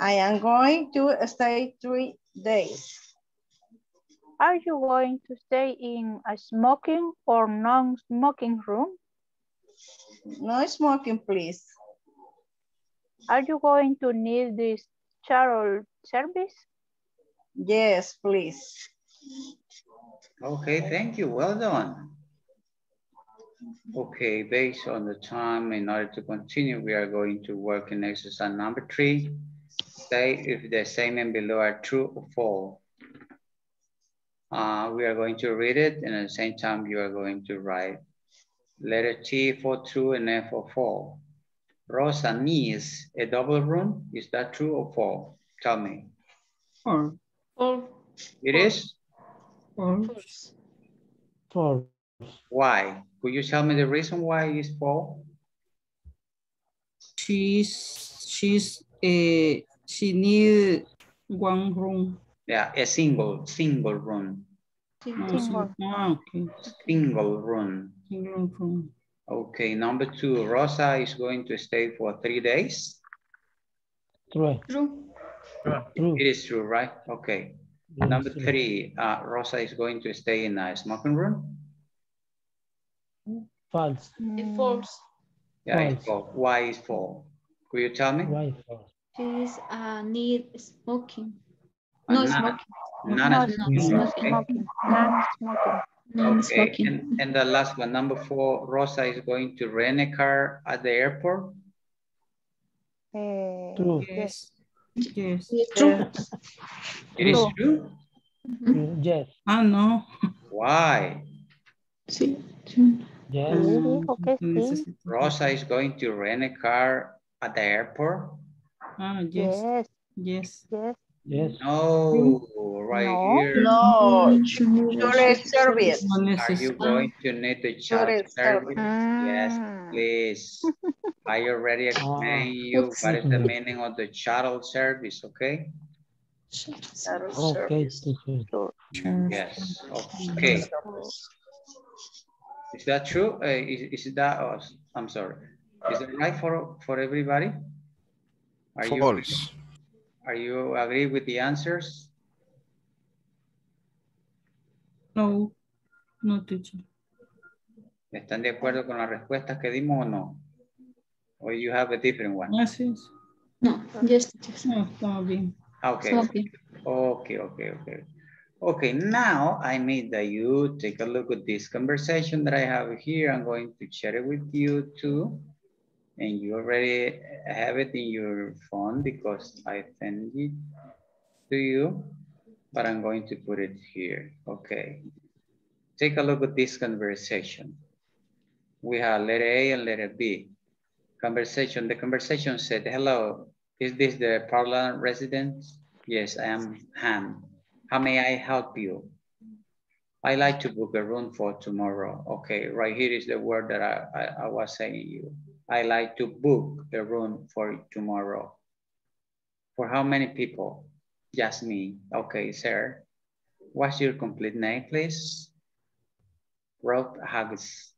I am going to stay three days. Are you going to stay in a smoking or non-smoking room? No smoking, please. Are you going to need this shuttle service? Yes, please. Okay, thank you. Well done. Okay, based on the time, in order to continue, we are going to work in exercise number three. Say if the statement below are true or false. Uh, we are going to read it and at the same time you are going to write letter T for true and F for false. Rosa needs a double room. Is that true or false? Tell me. False. False. It is? False. False. Why? Could you tell me the reason why it's false? She's she's a she need one room. Yeah, a single, single room. Ah, so- ah, okay. Single room. Single room. Okay, number two, Rosa is going to stay for three days. True. True. True. It is true, right? Okay. Number three, uh, Rosa is going to stay in a smoking room. False. It's false. Yeah, it's False. false. Why is false? Could you tell me? Why false? She's uh, need smoking. Uh, No not- smoking. Not No smoking, smoking. okay. Non-smoking. No Okay, and, and the last one, number four, Rosa is going to rent a car at the airport. Eh, True. Yes. Yes. True. It is True. true? True. Yes. Ah, no. Why? Sí. True. Yes. sí, dijo que sí. Rosa is going to rent a car at the airport? Ah, yes. Yes, Yes. yes. Yes. No, mm-hmm. right No. here. No, True. sure service. No Are you going to need the child service? service. Yes, Ah. please. [laughs] I already explained you what is the meaning of the shuttle service, okay? Okay, teacher. Sure. Yes, okay. Is that true? Uh, is, is that, oh, I'm sorry. Is that right for, for everybody? Are you, False. are you agree with the answers? No. No, teacher. ¿Están de acuerdo con las respuestas que dimos o no? Or you have a different one? Yes, yes. No, yes, yes. No, estamos bien. Okay. Okay, okay, okay. Okay, now I need that you take a look at this conversation that I have here. I'm going to share it with you too. And you already have it in your phone because I sent it to you, but I'm going to put it here. Okay. Take a look at this conversation. We have letter A and letter B. Conversation, the conversation said, hello, is this the Parliament residence? Yes, I am Ham. How may I help you? I like to book a room for tomorrow. Okay, right here is the word that I, I, I was saying you. I like to book a room for tomorrow. For how many people? Just me. Okay, sir. What's your complete name, please? Rob Haggis.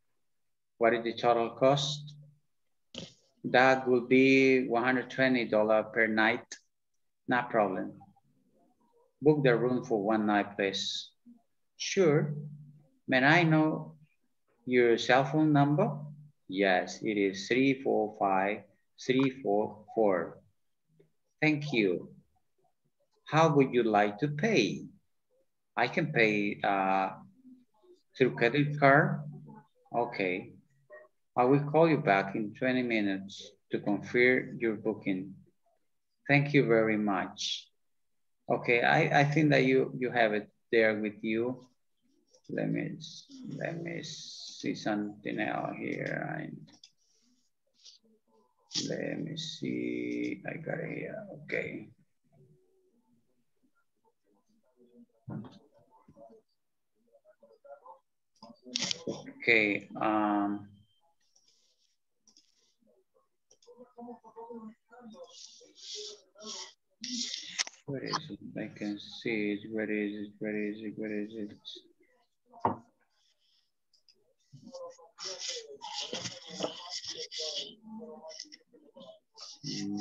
What is the total cost? That would be $120 per night. No problem. Book the room for one night, please. Sure. May I know your cell phone number? Yes, it is 345-344. Thank you. How would you like to pay? I can pay uh, through credit card. Okay. I will call you back in 20 minutes to confirm your booking. Thank you very much. Okay, I, I think that you, you have it there with you. Let me, let me see something out here. And let me see, I got it here, okay. Okay, um, Where is it? I can see it. Where is it? Where is it? Where is it?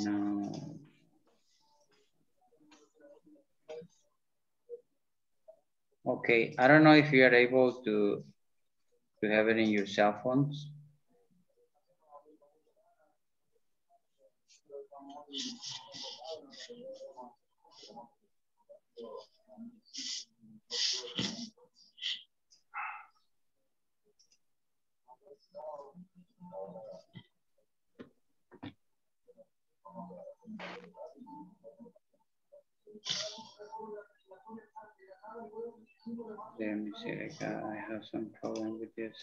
No. Okay, I don't know if you are able to to have it in your cell phones. Let me see, like, uh, I have some problem with this.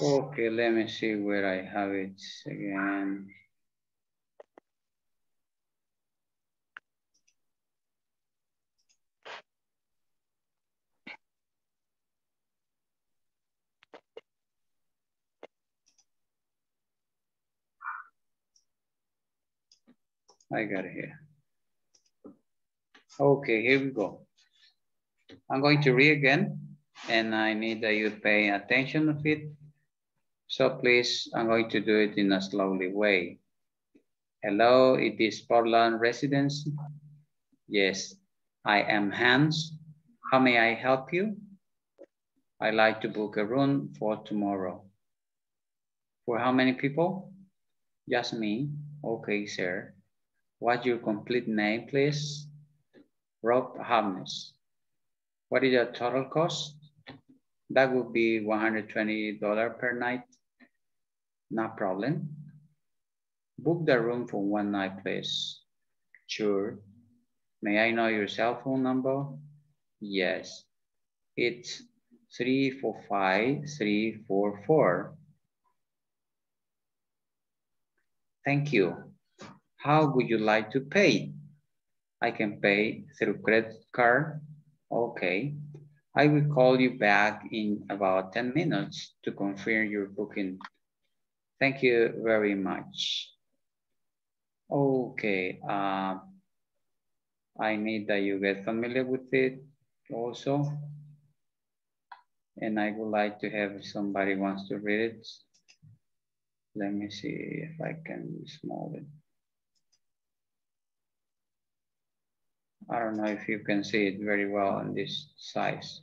Okay, let me see where I have it again. I got it here. Okay, here we go. I'm going to read again, and I need that you pay attention of it. So please, I'm going to do it in a slowly way. Hello, it is Portland residence. Yes, I am Hans. How may I help you? I'd like to book a room for tomorrow. For how many people? Just me. Okay, sir. What's your complete name, please? Rob Harness. What is your total cost? That would be $120 per night. No problem. Book the room for one night, please. Sure. May I know your cell phone number? Yes. It's 345-344. Thank you. How would you like to pay? I can pay through credit card. Okay. I will call you back in about 10 minutes to confirm your booking. Thank you very much. Okay. Uh, I need that you get familiar with it also. And I would like to have somebody wants to read it. Let me see if I can small it. I don't know if you can see it very well on this size.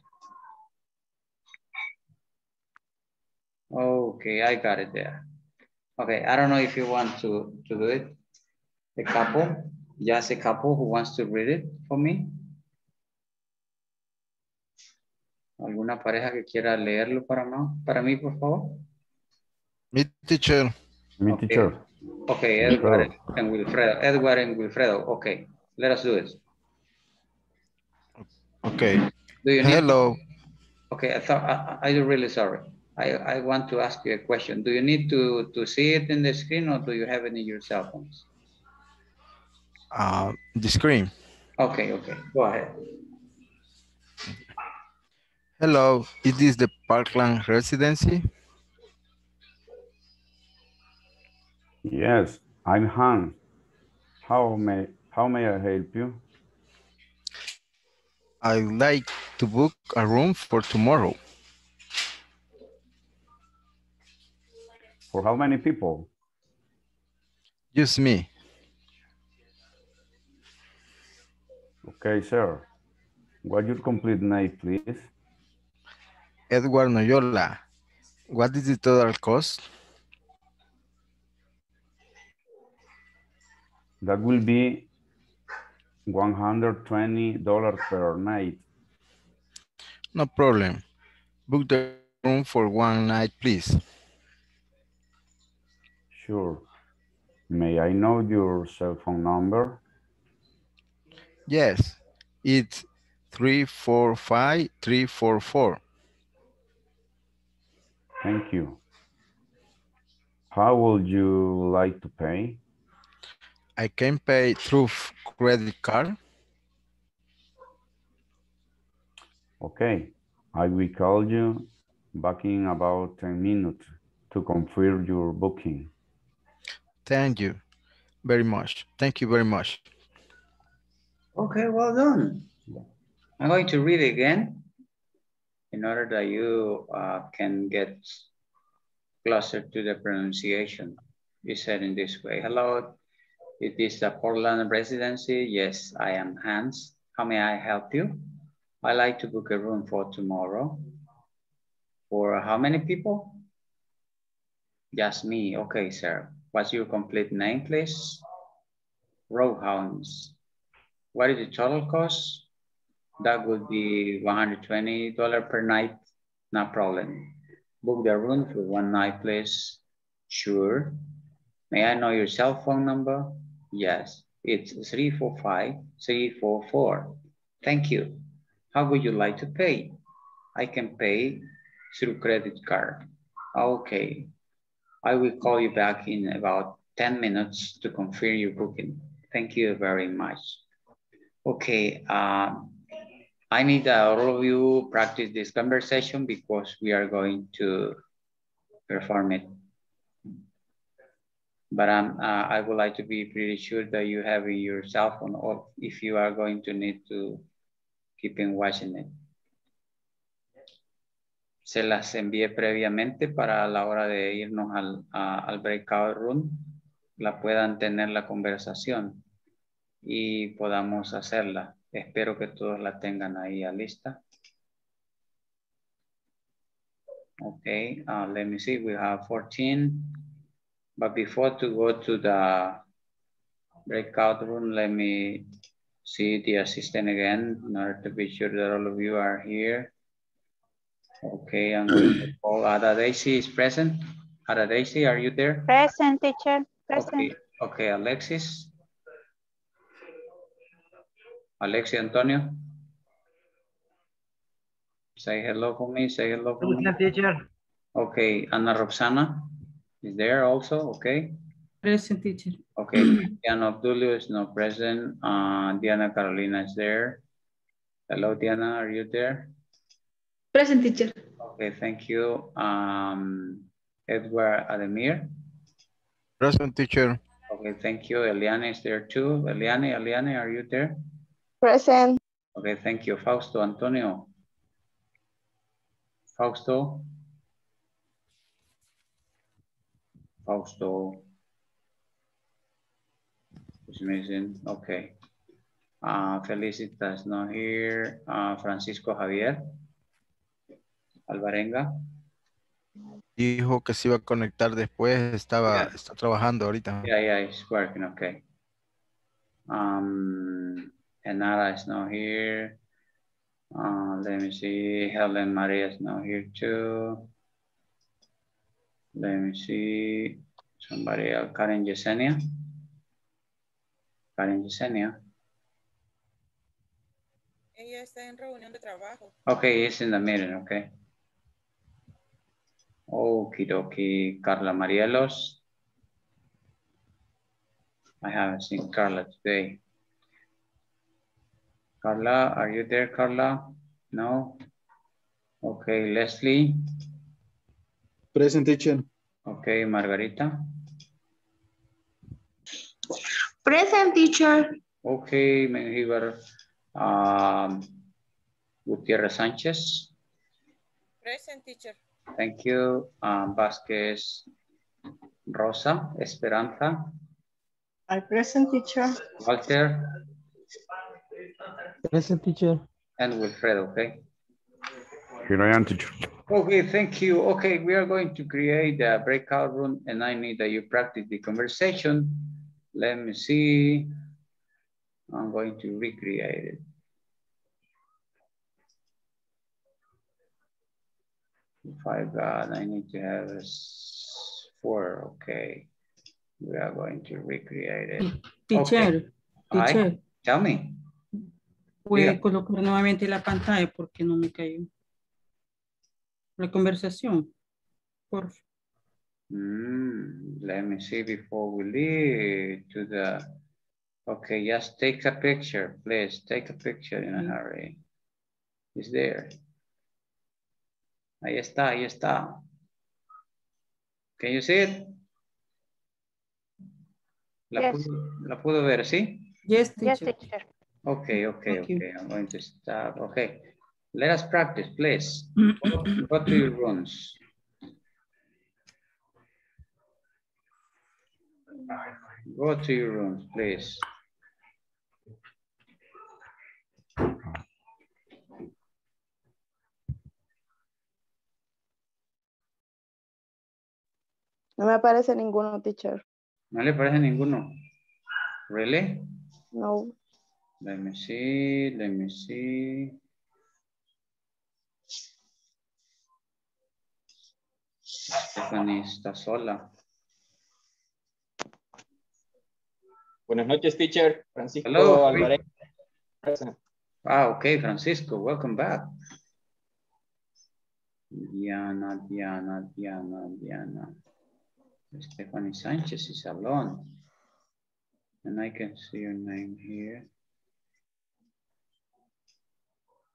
Okay, I got it there. Okay, I don't know if you want to, to do it. A couple, just a couple who wants to read it for me. ¿Alguna pareja que quiera leerlo para, no, para mí, por favor? Mi teacher. Mi okay. teacher. Okay, Edward and Wilfredo. Edward and Wilfredo. Okay, let us do it. Okay. Do you need Hello. Okay, I thought I, I'm really sorry. I, I want to ask you a question. Do you need to, to see it in the screen or do you have it in your cell phones? Uh, the screen. Okay, okay, go ahead. Hello, is this the Parkland residency? Yes, I'm Hans. How may how may I help you? I'd like to book a room for tomorrow. For how many people? Just me. Okay, sir. What's your complete name, please? Edward Noyola. What is the total cost? That will be $120 per night. No problem. Book the room for one night, please. Sure. May I know your cell phone number? Yes, it's 345-344. Thank you. How would you like to pay? I can pay through credit card. Okay, I will call you back in about 10 minutes to confirm your booking. Thank you very much. Thank you very much. Okay, well done. I'm going to read again in order that you uh, can get closer to the pronunciation. It's said in this way. Hello, it is the Portland residency. Yes, I am Hans. How may I help you? I like to book a room for tomorrow. For how many people? Just me. Okay, sir. What's your complete name, please? Roadhounds. What is the total cost? That would be $120 per night. No problem. book the room for one night, please? Sure. May I know your cell phone number? Yes, it's 345-344. Thank you. How would you like to pay? I can pay through credit card. Okay. I will call you back in about 10 minutes to confirm your booking. Thank you very much. Okay, um, I need all of you practice this conversation because we are going to perform it. But um, uh, I would like to be pretty sure that you have your cell phone off if you are going to need to keep in watching it. Se las envié previamente para la hora de irnos al, a, al breakout room, la puedan tener la conversación y podamos hacerla. Espero que todos la tengan ahí a lista. Okay, uh, let me see, we have 14. But before to go to the breakout room, let me see the assistant again in order to be sure that all of you are here. Okay, I'm going to call Ada Daisy is present. Ada Daisy, are you there? Present, teacher. Present. Okay, okay, Alexis. Alexis Antonio. Say hello for me, say hello for me. Present, teacher. Okay, Ana Roxana is there also, okay? Present, teacher. Okay, [clears throat] Diana Obdulio is not present. Uh, Diana Carolina is there. Hello, Diana, are you there? Present teacher. Okay, thank you. Um, Edward Ademir. Present teacher. Okay, thank you. Eliane is there too. Eliane, Eliane, are you there? Present. Okay, thank you. Fausto Antonio. Fausto. Fausto. Is missing. Okay. Uh, Felicita is not here. Uh, Francisco Javier. Alvarenga. Dijo que se iba a conectar después, estaba Yeah. está trabajando ahorita. Yeah, yeah, it's working, okay. Um, Enara is not here. Uh, let me see, Helen Maria is not here too. Let me see, somebody else, Karen Yesenia. Karen Yesenia. Ella está en reunión de trabajo. Okay, it's in the meeting, okay. Okie dokie, Carla Marielos. I haven't seen Carla today. Carla, are you there, Carla? No? Okay, Leslie. Present teacher. Okay, Margarita. Present, teacher. Okay, Menjívar. Um, Gutierrez Sanchez. Present, teacher. Thank you. Um, Vasquez Rosa, Esperanza, I present teacher. Walter, Present teacher. and Wilfredo, okay? Here I am, teacher. Okay, thank you. Okay, we are going to create a breakout room and I need that you practice the conversation. Let me see. I'm going to recreate it. If I got, I need to have this four, okay. We are going to recreate it. Teacher, Hi, teacher, tell me. puede Diga. colocar nuevamente la pantalla porque no me cayó. La conversación. Por favor. Mm, let me see before we leave to the, okay, just take a picture, please, take a picture in a hurry. It's there. Ahí está, ahí está. Can you see it? La, Yes. pudo, la pudo ver, ¿sí? Yes, Yes, teacher. teacher. Okay, okay, okay, I'm going to stop, okay. Let us practice, please. [clears throat] Go to your rooms. Go to your rooms, please. No me aparece ninguno, teacher. ¿No le parece ninguno? Really? No. Let me see, let me see. Stephanie está sola. Buenas noches, teacher. Francisco Hello. Alvarez. Ah, okay, Francisco, welcome back. Diana, Diana, Diana, Diana. Stephanie Sanchez is alone. And I can see your name here.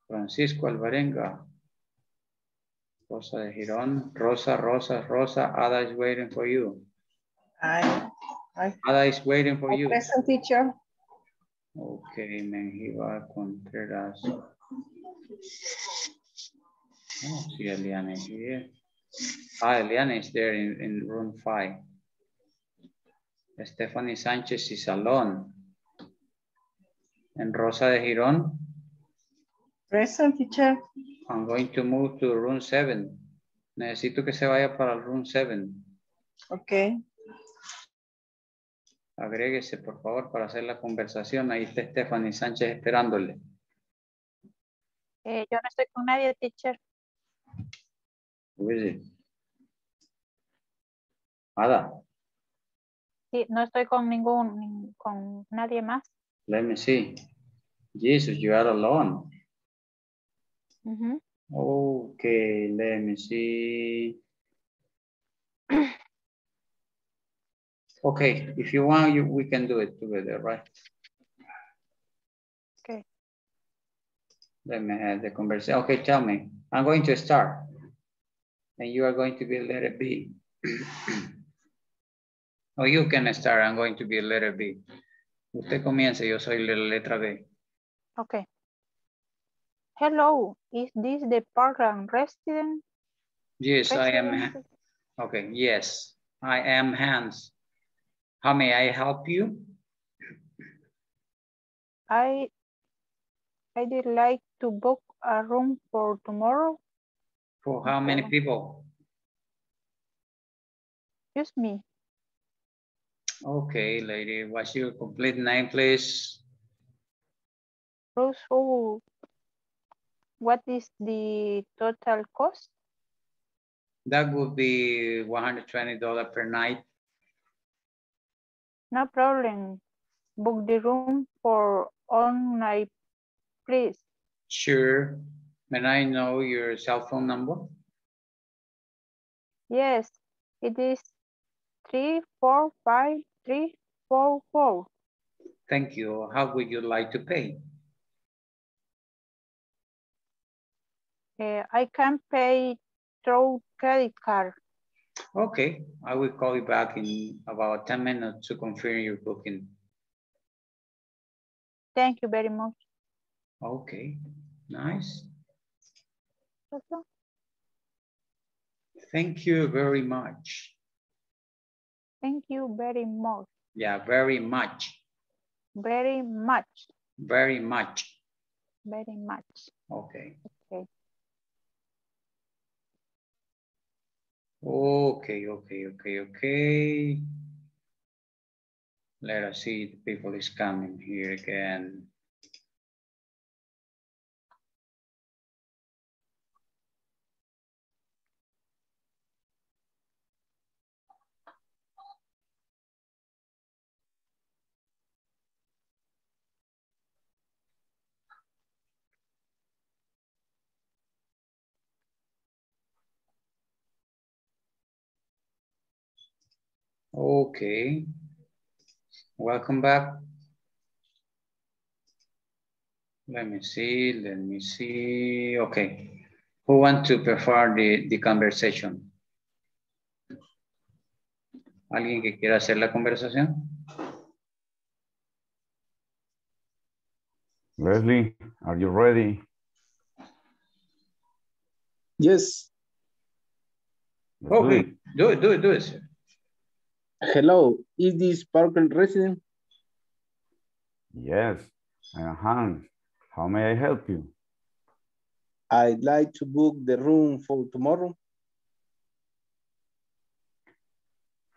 Francisco Alvarenga. Rosa de Girón. Rosa, Rosa, Rosa. Ada is waiting for you. I, I, Ada is waiting for you. present teacher. Okay, Menjiva Contreras. Oh, see Eliana is here. Ah, Eliana is there in, in room five. Stephanie Sanchez is alone. And Rosa de Girón, Present teacher. I'm going to move to room seven. Necesito que se vaya para el room seven. Okay. Agréguese, por favor, para hacer la conversación. Ahí está Stephanie Sánchez esperándole. Eh, yo no estoy con nadie, teacher. It? Ada, Sí, no estoy con ningún, nin- con nadie más. let me see. Jesus, you are alone. Ujú. Okay, let me see. Okay, if you want, you, we can do it together, right? Okay. Let me have the conversation. Okay, tell me. I'm going to start. And you are going to be letter B. [clears throat] Oh, you can start. I'm going to be letter B. Usted comience, yo soy la letra B. Okay. Hello, is this the Parkland resident? Yes, I am. Okay, yes, I am Hans. How may I help you? I, I would like to book a room for tomorrow. For how many people? Just me. Okay, lady, what's your complete name, please? Rose, oh, what is the total cost? That would be $120 per night. No problem. Book the room for all night, please. Sure. May I know your cell phone number? Yes, it is three, four, five, three, four, four. Thank you. How would you like to pay? Uh, I can pay through credit card. Okay, I will call you back in about 10 minutes to confirm your booking. Thank you very much. Okay, nice. That's Thank you very much. Thank you very much. Yeah, very much, Very much. very much. Very much. Okay. Okay. Okay, okay, okay, okay. Let us see if people is coming here again. Okay. Welcome back. Let me see, let me see. Okay. Who want to prefer the, the conversation? ¿Alguien que quiera hacer la conversación? Leslie, are you ready? Yes. Let's do Okay, it. do it, do it, do it. sir. Hello, is this Parkland resident? Yes, I am Hans. How may I help you? I'd like to book the room for tomorrow.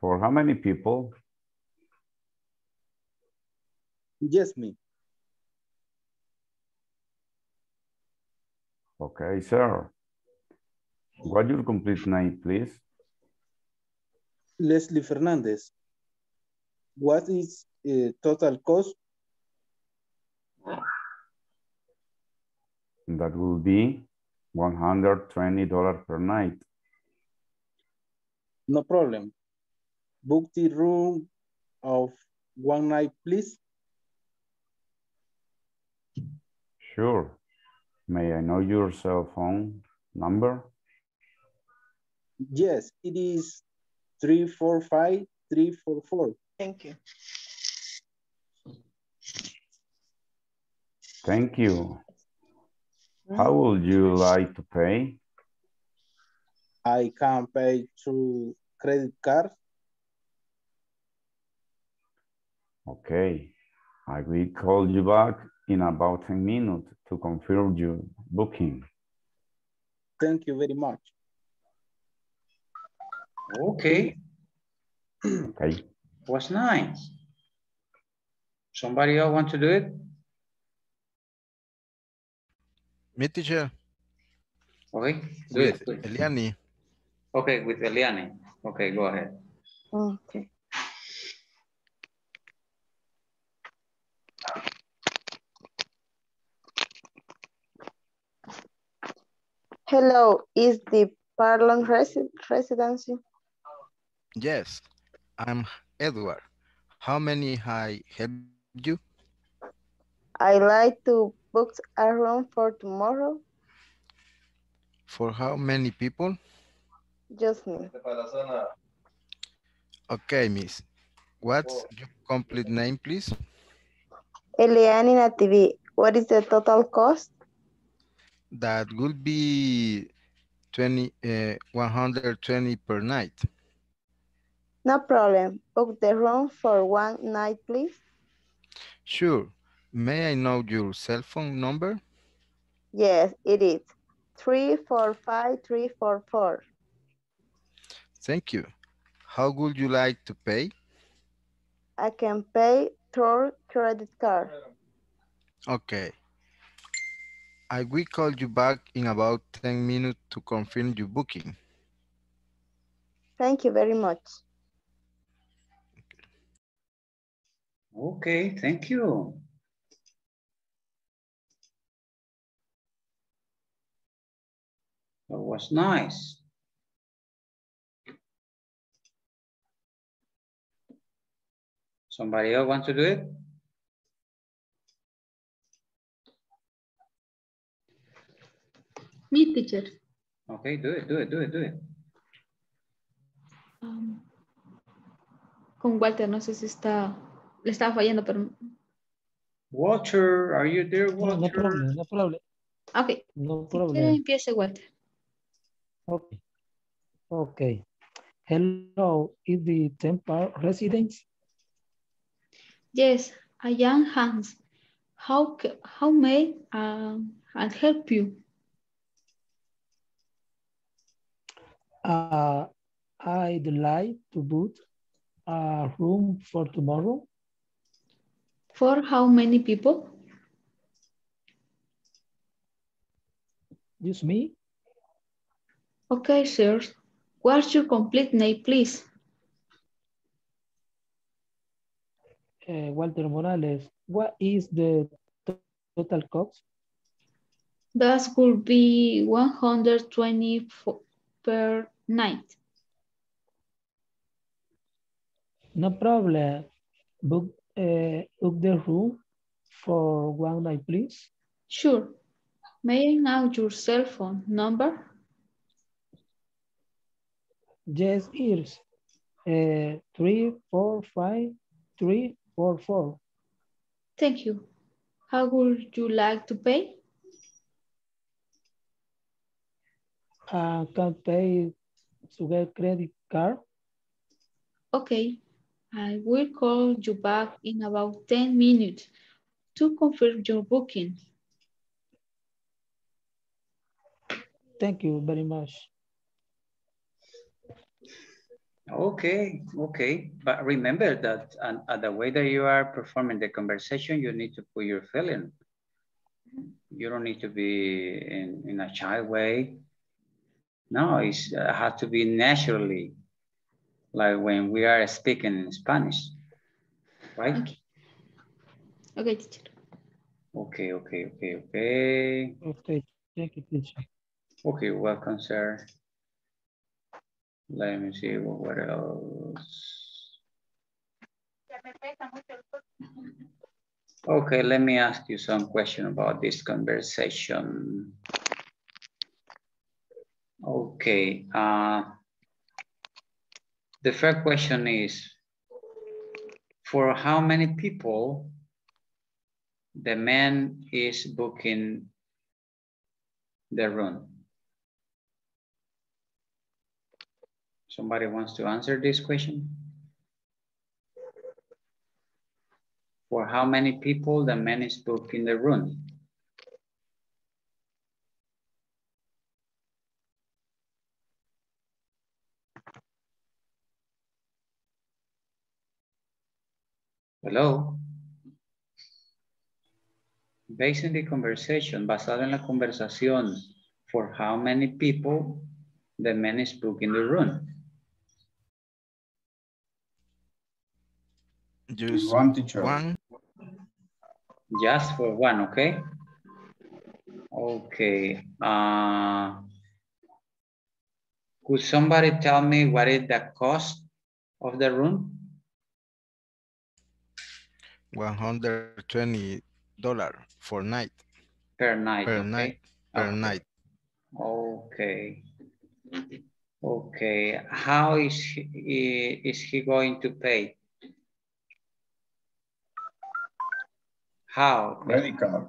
For how many people? Yes, me. Okay, sir. What your complete name, please? Leslie Fernandez. What is uh, total cost? That will be $120 per night. No problem. Book the room of one night, please. Sure. May I know your cell phone number? Yes, it is 345-344. Thank you. Thank you. How would you mm-hmm. like to pay? I can pay through credit card. Okay. I will call you back in about 10 minutes to confirm your booking. Thank you very much. Okay, Okay. was nice. Somebody else want to do it? Me, teacher, Okay, do it. with please. Eliani. Okay, with Eliane. Okay, go ahead. Okay. Hello, is the Parlon resi residency? Yes, I'm Edward. How many I help you? I like to book a room for tomorrow. For how many people? Just me. Okay, miss. What's your complete name, please? Eliane TV. what is the total cost? That will be 20, uh, 120 per night. No problem. Book the room for one night, please. Sure. May I know your cell phone number? Yes, it is. Three four five three four four. Thank you. How would you like to pay? I can pay through credit card. Okay. I will call you back in about 10 minutes to confirm your booking. Thank you very much. Okay, thank you. That was nice. Somebody else want to do it? Me, teacher. Okay, do it, do it, do it, do it. Um, con Walter, no sé si está, le estaba fallando, pero... Walter, are you there, No, no problem, no problem, Ok, no si quiere problem. empiece Walter. Okay. Okay. Hello, is the Temple residence? Yes, I am Hans. How, how may um, I help you? Uh, I'd like to book a room for tomorrow. For how many people? Just me. Okay, sir. What's your complete name, please? Uh, Walter Morales, what is the total cost? That would be 120 per night. No problem. Book, uh, book the room for one night, please. Sure. May I know your cell phone number? Yes, it's uh, three, four, five, three, four, four. Thank you. How would you like to pay? Uh, can pay to get credit card. Okay. I will call you back in about 10 minutes to confirm your booking. Thank you very much. Okay, okay. But remember that uh, uh, the way that you are performing the conversation, you need to put your feeling. You don't need to be in, in a shy way. No, it's uh, has to be naturally. Like when we are speaking in Spanish, right? Okay. Okay, teacher. Okay, okay, okay, okay. Okay, thank you, teacher. Okay, welcome, sir. Let me see what, what else. Okay, let me ask you some question about this conversation. Okay, uh, the first question is, for how many people the man is booking the room? Somebody wants to answer this question? For how many people the man is booking the room? Hello? Based on the conversation, basado en la conversación, for how many people the man is in the room? Just One teacher. one. Just for one, okay? Okay. Uh, could somebody tell me what is the cost of the room? One hundred twenty dollar for night. Per night, Per okay? night. Per Okay. night. Okay. Okay, how is he, is he going to pay? How? Credit card.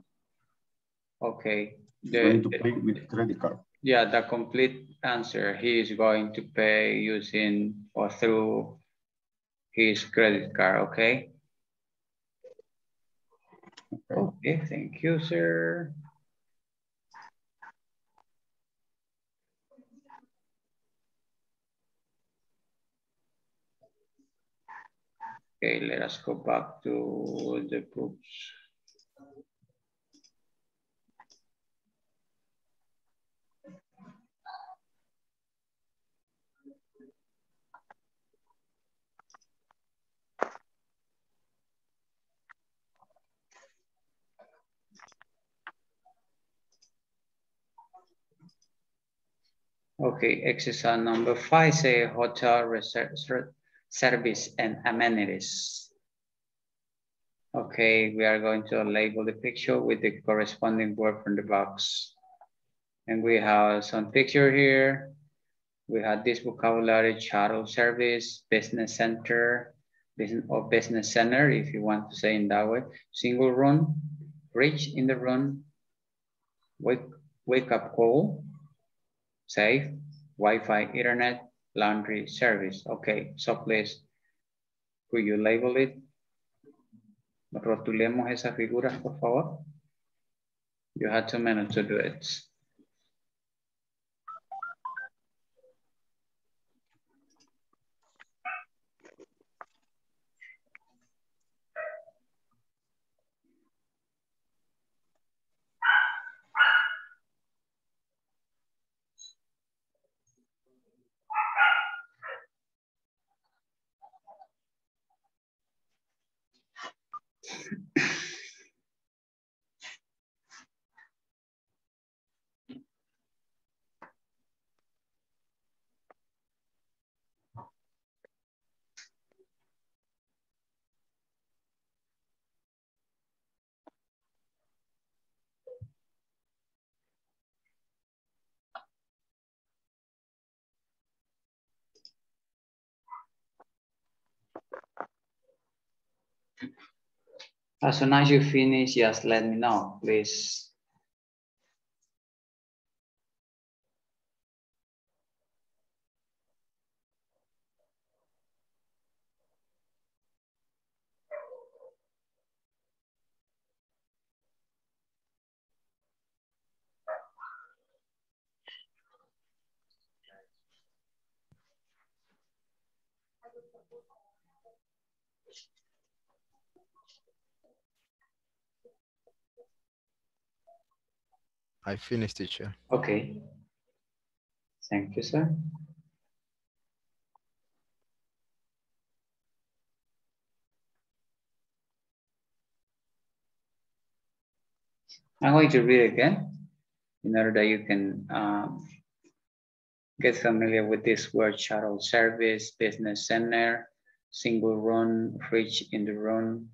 Okay. Going to pay with credit card. yeah, the complete answer, he is going to pay using or through his credit card, okay? Oh. Okay, thank you, sir. Okay, let us go back to the books. Okay, exercise number five, say hotel service and amenities. Okay, we are going to label the picture with the corresponding word from the box. And we have some picture here. We have this vocabulary, shuttle service, business center, business or business center, if you want to say in that way. Single room, rich in the room, wake, wake up call, safe, Wi-Fi, internet, laundry service. Okay, so please, could you label it? Rotulemos esas figuras, por favor. You had two minutes to do it. As soon as you finish, just let me know, please. I finished, teacher. Okay. Thank you, sir. I'm going to read again in order that you can um, get familiar with this word shuttle service, business center, single run, reach in the room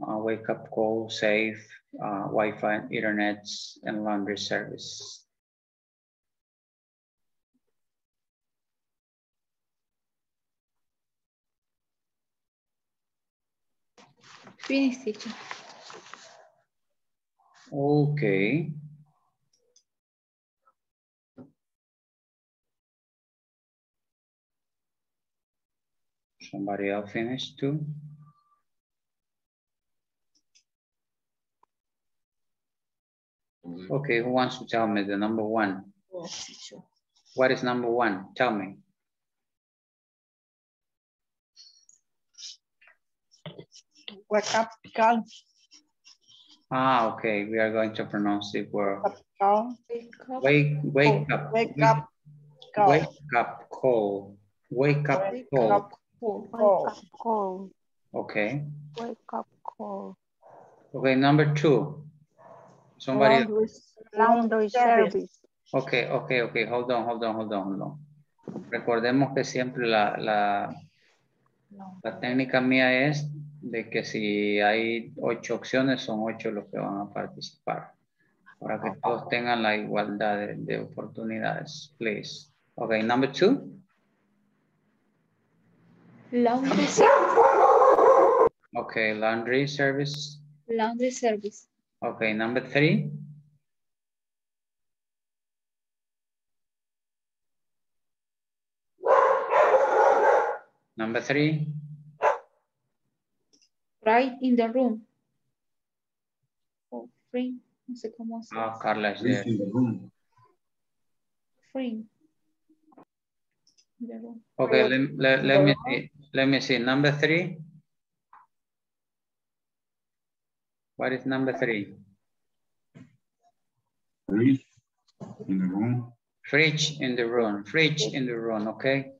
uh, wake up call, safe, uh, Wi-Fi, internet, and laundry service. Finish, teacher. Okay. Somebody else finished too? Okay, who wants to tell me the number one? Yes. What is number one? Tell me. Wake up, call, Ah, okay, we are going to pronounce the word. call, Wake, wake up. wake up, call. Wake up call. Wake up call. Wake up call. Okay. Wake up call. Okay, number two. Somebody. Laundry, Laundry service. Okay, okay, okay. Hold on, hold on, hold on, hold on. Recordemos que siempre la, la, la técnica mía es de que si hay ocho opciones, son ocho los que van a participar. Para que todos tengan la igualdad de, de oportunidades, please. Okay, number two. Laundry service. Okay, laundry service. Laundry service. Okay, number three. Number three. Right in the room. Oh, free. No sé cómo se Ah, Carla is there. Free. In the room. Okay, let, let, let me see. Let me see. Number three. What is number three? Fridge in the room. Fridge in the room. Fridge in the room. Okay.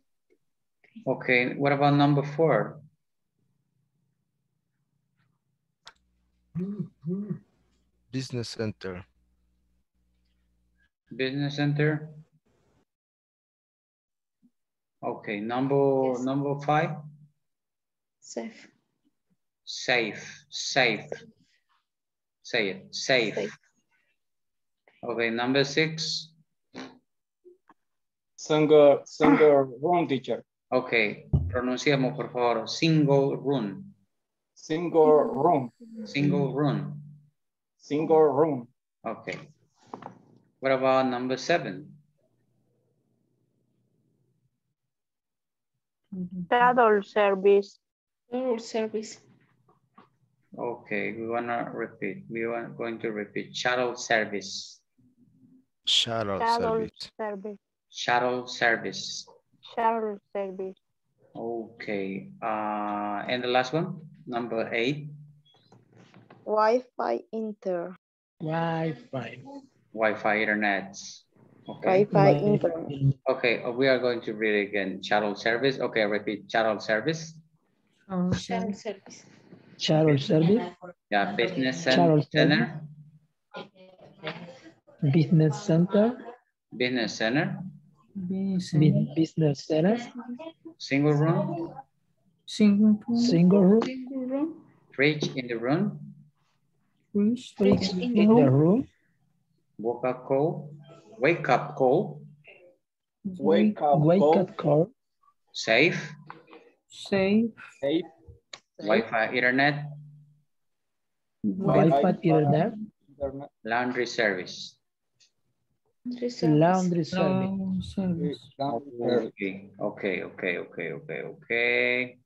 Okay. What about number four? Business center. Business center. Okay. Number Yes. number five. Safe. Safe. Safe. Say it. Safe. Safe. Okay. Number six. Single, single room teacher. Okay. Pronunciamos por favor. Single room. Single room. Single room. Single room. Okay. What about number seven? Shuttle service. Shuttle service. Okay, we wanna repeat. We are going to repeat shuttle service. Shuttle Shuttle service. service. Shuttle service. Shuttle service. Okay. Uh, and the last one, number eight, Wi-Fi inter. Wi-Fi. Wi-Fi internet. Okay. Wi-Fi internet. Okay, uh, we are going to read again. Shuttle service. Okay, repeat. Shuttle service. Shuttle service. Shuttle service. Yeah, business cen- Shuttle center. Business center. Business center. bu- Business center. Single room. Single room. Single room. Single room. Fridge in the room. Fridge. Fridge in in the the room. room. Wake up call. Wake up call. Wake up Wake up call. Safe. Safe. Safe. Wi-Fi internet. Wi-Fi internet. Internet. Laundry service. Laundry service. Laundry service. Long service. Okay, okay, okay, okay, okay, okay.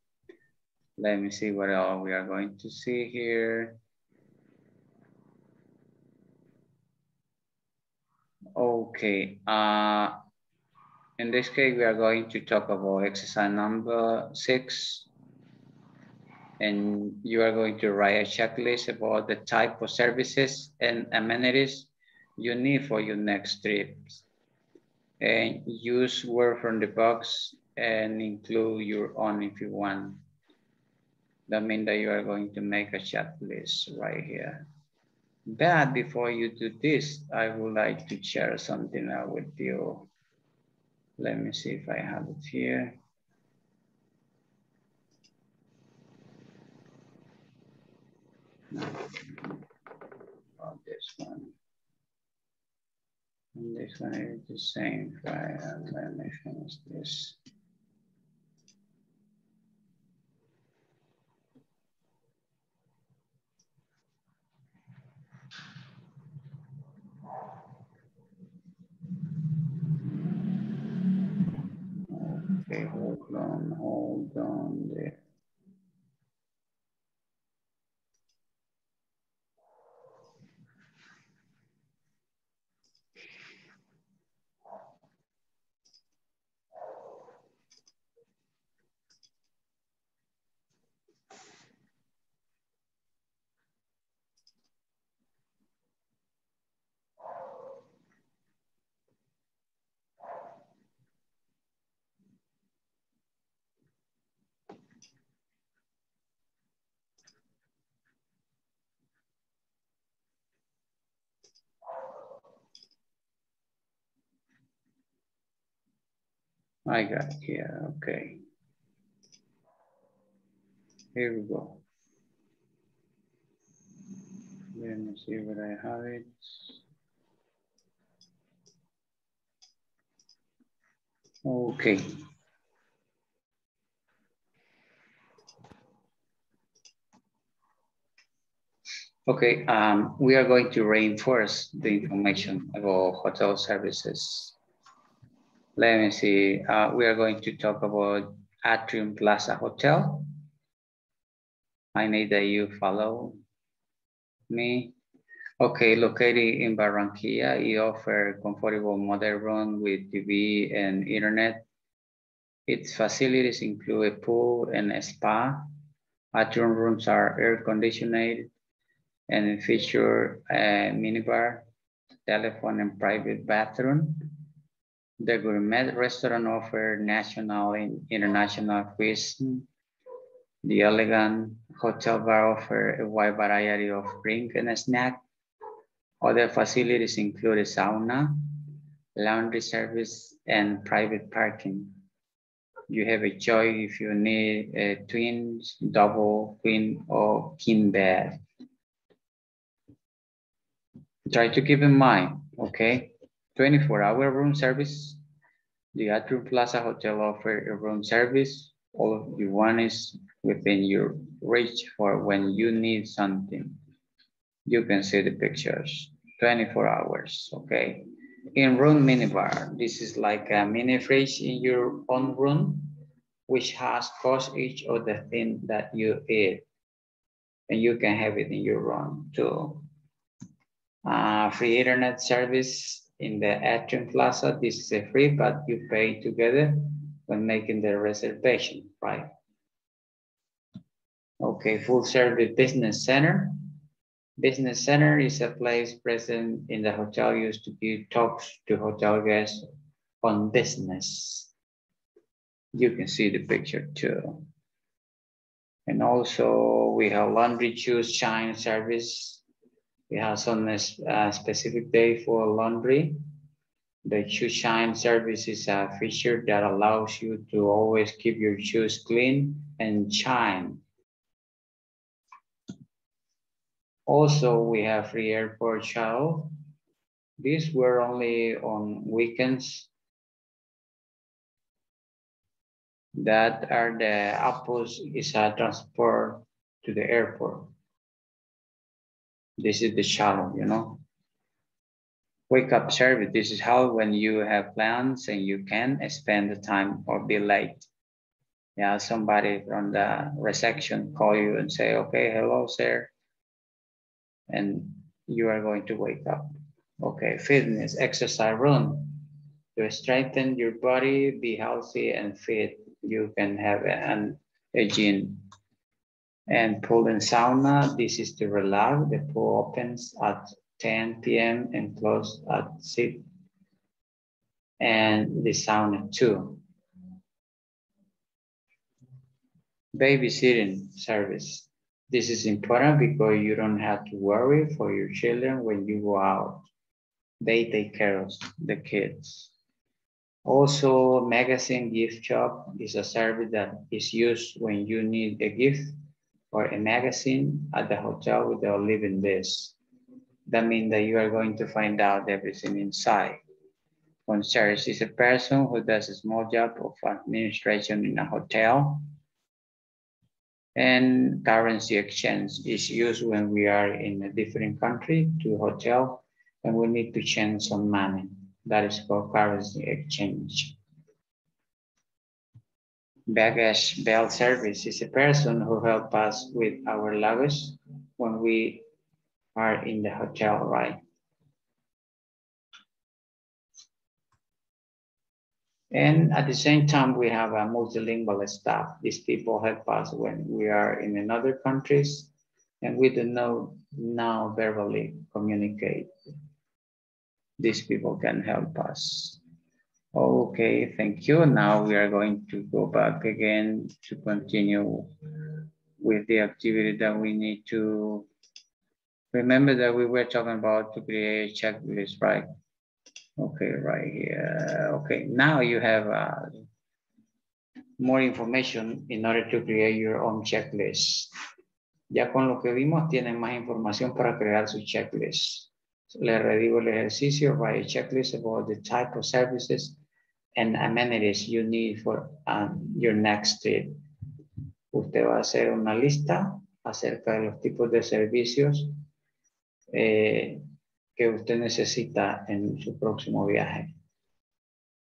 Let me see what else we are going to see here. Okay, uh, in this case, we are going to talk about exercise number six. And you are going to write a checklist about the type of services and amenities you need for your next trips and use word from the box and include your own if you want. That means that you are going to make a checklist right here. But before you do this, I would like to share something with you. Let me see if I have it here. Oh, this one. And this one is the same. Right? Let me finish this. Okay, hold on, hold on there. I got here, okay. Here we go. Let me see what I have it. Okay. Okay, um, we are going to reinforce the information about hotel services. Let me see, uh, we are going to talk about Atrium Plaza Hotel. I need that you follow me. Okay, located in Barranquilla, you offer comfortable modern room with TV and internet. Its facilities include a pool and a spa. Atrium rooms are air conditioned and feature a minibar, telephone, and private bathroom. The gourmet restaurant offer national and international cuisine. The elegant hotel bar offer a wide variety of drink and snack. Other facilities include a sauna, laundry service, and private parking. You have a choice if you need a twin, double, queen, or king bed. Try to keep in mind, okay? 24 hour room service. The Atrium Plaza Hotel offer a room service. All of you want is within your reach for when you need something. You can see the pictures, 24 hours, okay? In room minibar, this is like a mini fridge in your own room, which has cost each of the thing that you eat. And you can have it in your room too. Uh, free internet service in the Atrium Plaza. This is a free, but you pay together when making the reservation, right? Okay, full service business center. Business center is a place present in the hotel used to give talks to hotel guests on business. You can see the picture too. And also we have laundry shoe shine service. We have some uh, specific day for laundry. The shoe shine service is a feature that allows you to always keep your shoes clean and shine. Also, we have free airport shuttle. These were only on weekends. That are the apples is a transport to the airport. This is the shuttle, you know. Wake up service. This is how when you have plans and you can spend the time or be late. Yeah, somebody from the reception call you and say, okay, hello, sir and you are going to wake up. Okay, fitness, exercise, run. To strengthen your body, be healthy and fit, you can have an, a gym. And pool and sauna, this is to relax. The pool opens at 10 p.m. and closes at 6. And the sauna too. Babysitting service. This is important because you don't have to worry for your children when you go out. They take care of the kids. Also, magazine gift shop is a service that is used when you need a gift or a magazine at the hotel without leaving this. That means that you are going to find out everything inside. Concierge is a person who does a small job of administration in a hotel. And currency exchange is used when we are in a different country to hotel and we need to change some money. That is called currency exchange. Baggage belt service is a person who help us with our luggage when we are in the hotel, right? And at the same time, we have a multilingual staff. These people help us when we are in another countries and we don't know now verbally communicate. These people can help us. Okay, thank you. Now we are going to go back again to continue with the activity that we need to remember that we were talking about to create a checklist, right? Okay, right here. Okay, now you have uh, more information in order to create your own checklist. Ya con lo que vimos, tienen más información para crear su checklist. Le redigo el ejercicio, write a checklist about the type of services and amenities you need for um, your next trip. Usted va a hacer una lista acerca de los tipos de servicios eh, que usted necesita en su próximo viaje.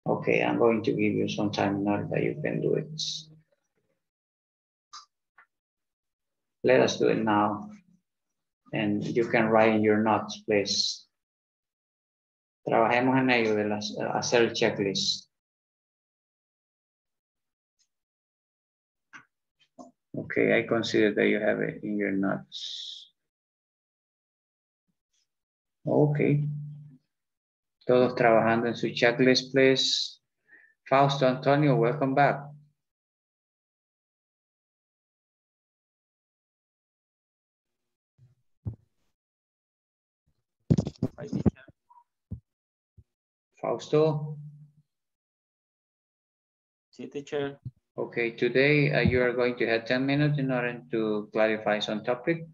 Okay, I'm going to give you some time now that you can do it. Let us do it now. And you can write in your notes, please. Trabajemos en ello de las, hacer el checklist. Okay, I consider that you have it in your notes. Okay. Todos trabajando en su checklist, please. Fausto Antonio, welcome back. Fausto. Sí, teacher. Okay, today uh, you are going to have 10 minutes in order to clarify some topic.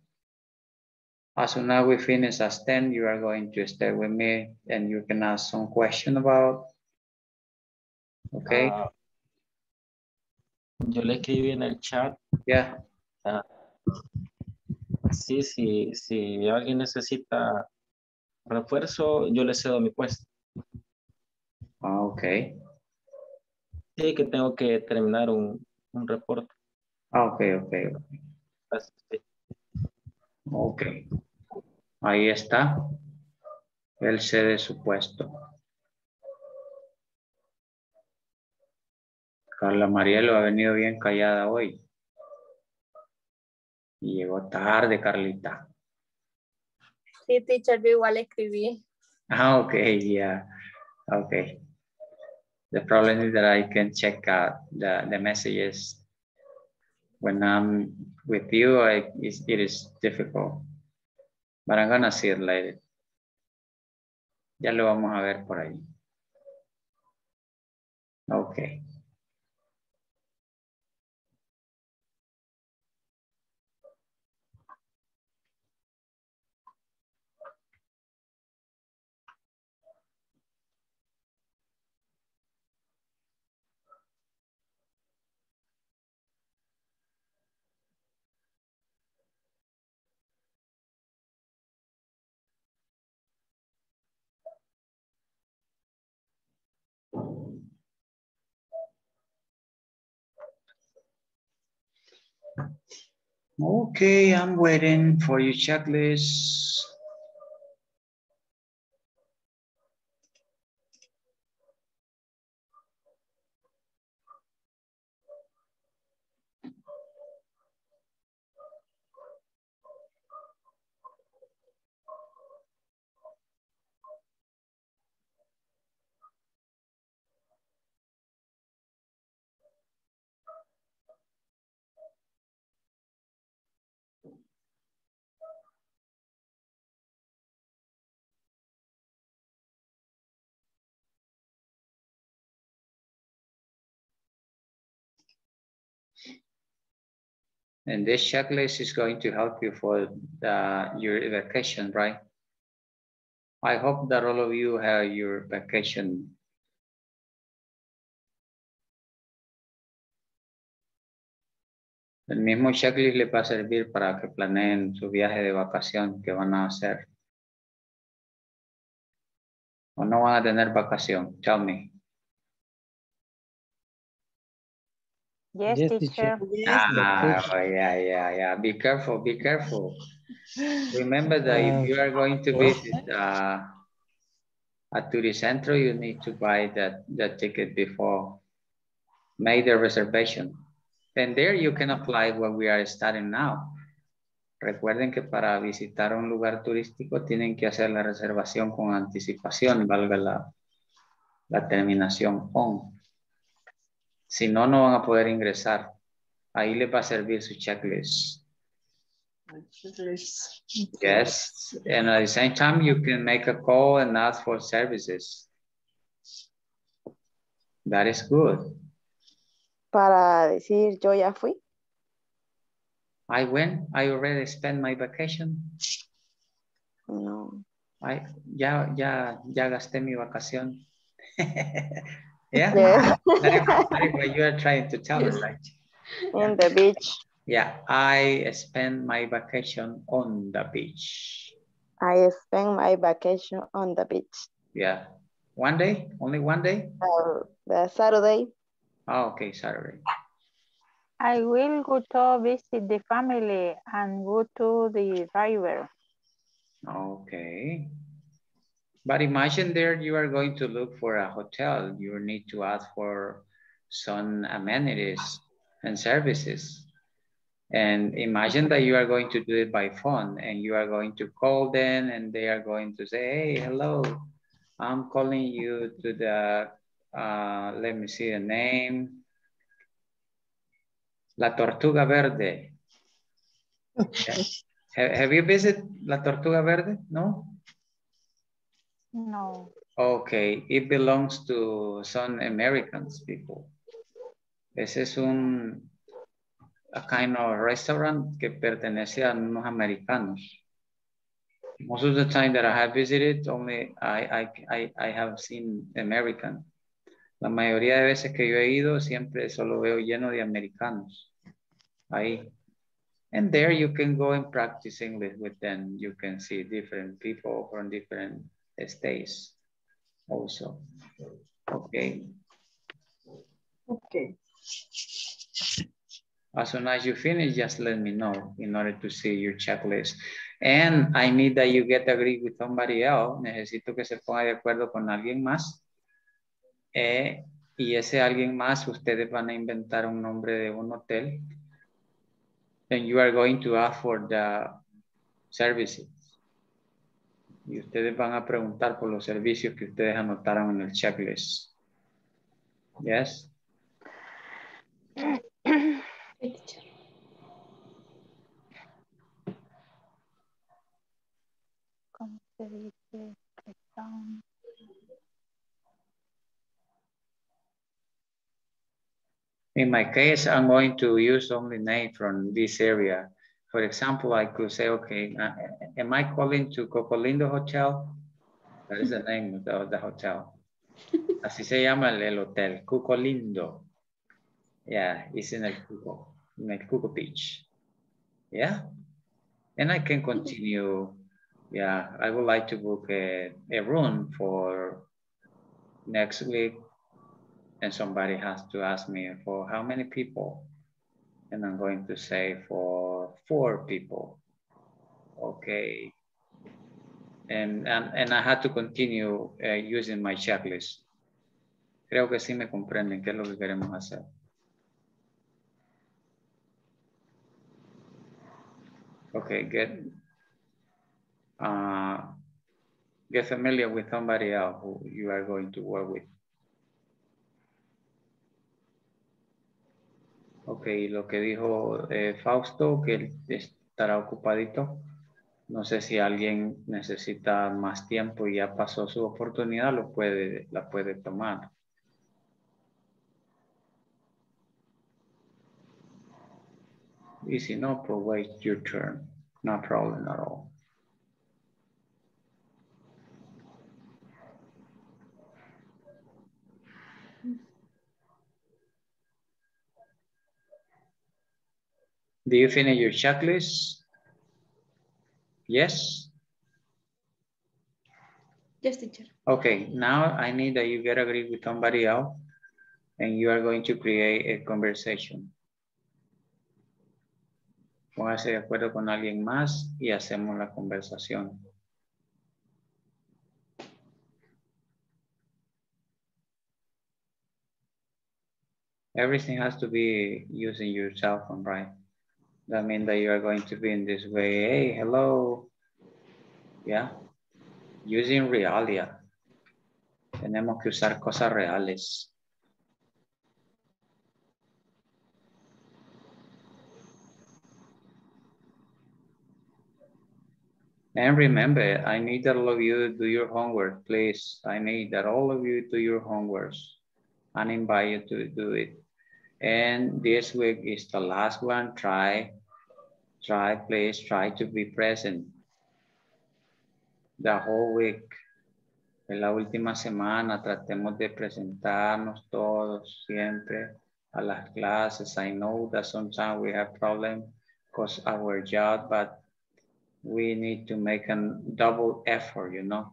As soon as we finish as 10, you are going to stay with me and you can ask some question about. Okay. Ah, yo le escribí en el chat. Yeah. Ah, sí, sí, si alguien necesita refuerzo, yo le cedo mi puesto. Ah, okay. Sí, que tengo que terminar un, un reporte. Ah, okay, okay, okay. Así. Ok. Ahí está. Él cede su puesto. Carla Marielo ha venido bien callada hoy. Y llegó tarde, Carlita. Sí, teacher, yo igual escribí. Ah, okay, yeah. Okay. The problem is that I can check out the, the messages when I'm with you, I, it is difficult. But I'm gonna see it later. Ya lo vamos a ver por ahí. Okay. Okay, I'm waiting for your checklist. And this checklist is going to help you for the, your vacation, right? I hope that all of you have your vacation. El mismo checklist le va a servir para que planeen su viaje de vacación que van a hacer. ¿O no van a tener vacación? Tell me. Yes, Yes, teacher. teacher. Ah, oh, yeah, yeah, yeah. Be careful, be careful. Remember that Uh, if you are going to visit uh, a tourist center, you need to buy that, that ticket before. Make the reservation. And there you can apply what we are studying now. Recuerden que para visitar un lugar turístico tienen que hacer la reservación con anticipación, valga la, la terminación on. Si no, no van a poder ingresar. Ahí les va a servir su checklist. Yes, and at the same time, you can make a call and ask for services. That is good. Para decir yo ya fui. I went, I already spent my vacation. No. I, ya, ya, ya gasté mi vacación. [laughs] yeah, Yeah. that, is, that is what you are trying to tell us, right? In the beach. Yeah, I spent my vacation on the beach. I spent my vacation on the beach. Yeah, one day, only one day? Uh, the Saturday. Oh, okay, Saturday. I will go to visit the family and go to the river. Okay. But imagine there you are going to look for a hotel. You need to ask for some amenities and services. And imagine that you are going to do it by phone and you are going to call them and they are going to say, hey, hello, I'm calling you to the, uh, let me see the name. La Tortuga Verde. have, have you visited La Tortuga Verde? No? No. Okay, it belongs to some Americans people. Ese es un a kind of restaurant que pertenece a unos americanos. Most of the time that I have visited, only I, I, I, I have seen American. La mayoría de veces que yo he ido, siempre solo veo lleno de americanos. Ahí. And there you can go and practice English with them. You can see different people from different states also. Okay. Okay. As soon as you finish, just let me know in order to see your checklist. And I need that you get agree with somebody else. Necesito que se ponga de acuerdo con alguien más. Eh, y ese alguien más, ustedes van a inventar un nombre de un hotel. And you are going to ask for the services. Y ustedes van a preguntar por los servicios que ustedes anotaron en el checklist. Yes. ¿Cómo se dice? Que son- In my case, I'm going to use only name from this area. For example, I could say, okay, uh, am I calling to Cocolindo Hotel? That is the name of the, of the hotel. [laughs] Así se llama el, el hotel, Cocolindo. Yeah, it's in el Cuco, in el Cuco Beach. Yeah, and I can continue. Yeah, I would like to book a, a room for next week and somebody has to ask me for how many people and i'm going to say for four people. Okay. And and, and i had to continue uh, using my checklist. Creo que sí me comprenden qué es lo que queremos hacer? Okay get uh, get familiar with somebody else who you are going to work with Ok, lo que dijo eh, Fausto, que él estará ocupadito. No sé si alguien necesita más tiempo y ya pasó su oportunidad, lo puede, la puede tomar. Easy, no, but wait your turn. No problem at all. Do you finish your checklist? Yes? Yes, teacher. Okay, now I need that you get agree with somebody else and you are going to create a conversation. Póngase de acuerdo con alguien más y hacemos la conversación. Everything has to be using your cell phone, right? That means that you are going to be in this way. Hey, hello. Yeah. Using realia. Tenemos que usar cosas reales. And remember, I need that all of you to do your homework, please. I need that all of you do your homework. and invite you to do it. And this week is the last one. Try, try, please try to be present the whole week. En la última semana tratemos de presentarnos todos siempre a las clases. I know that sometimes we have problems because our job, but we need to make a double effort, you know.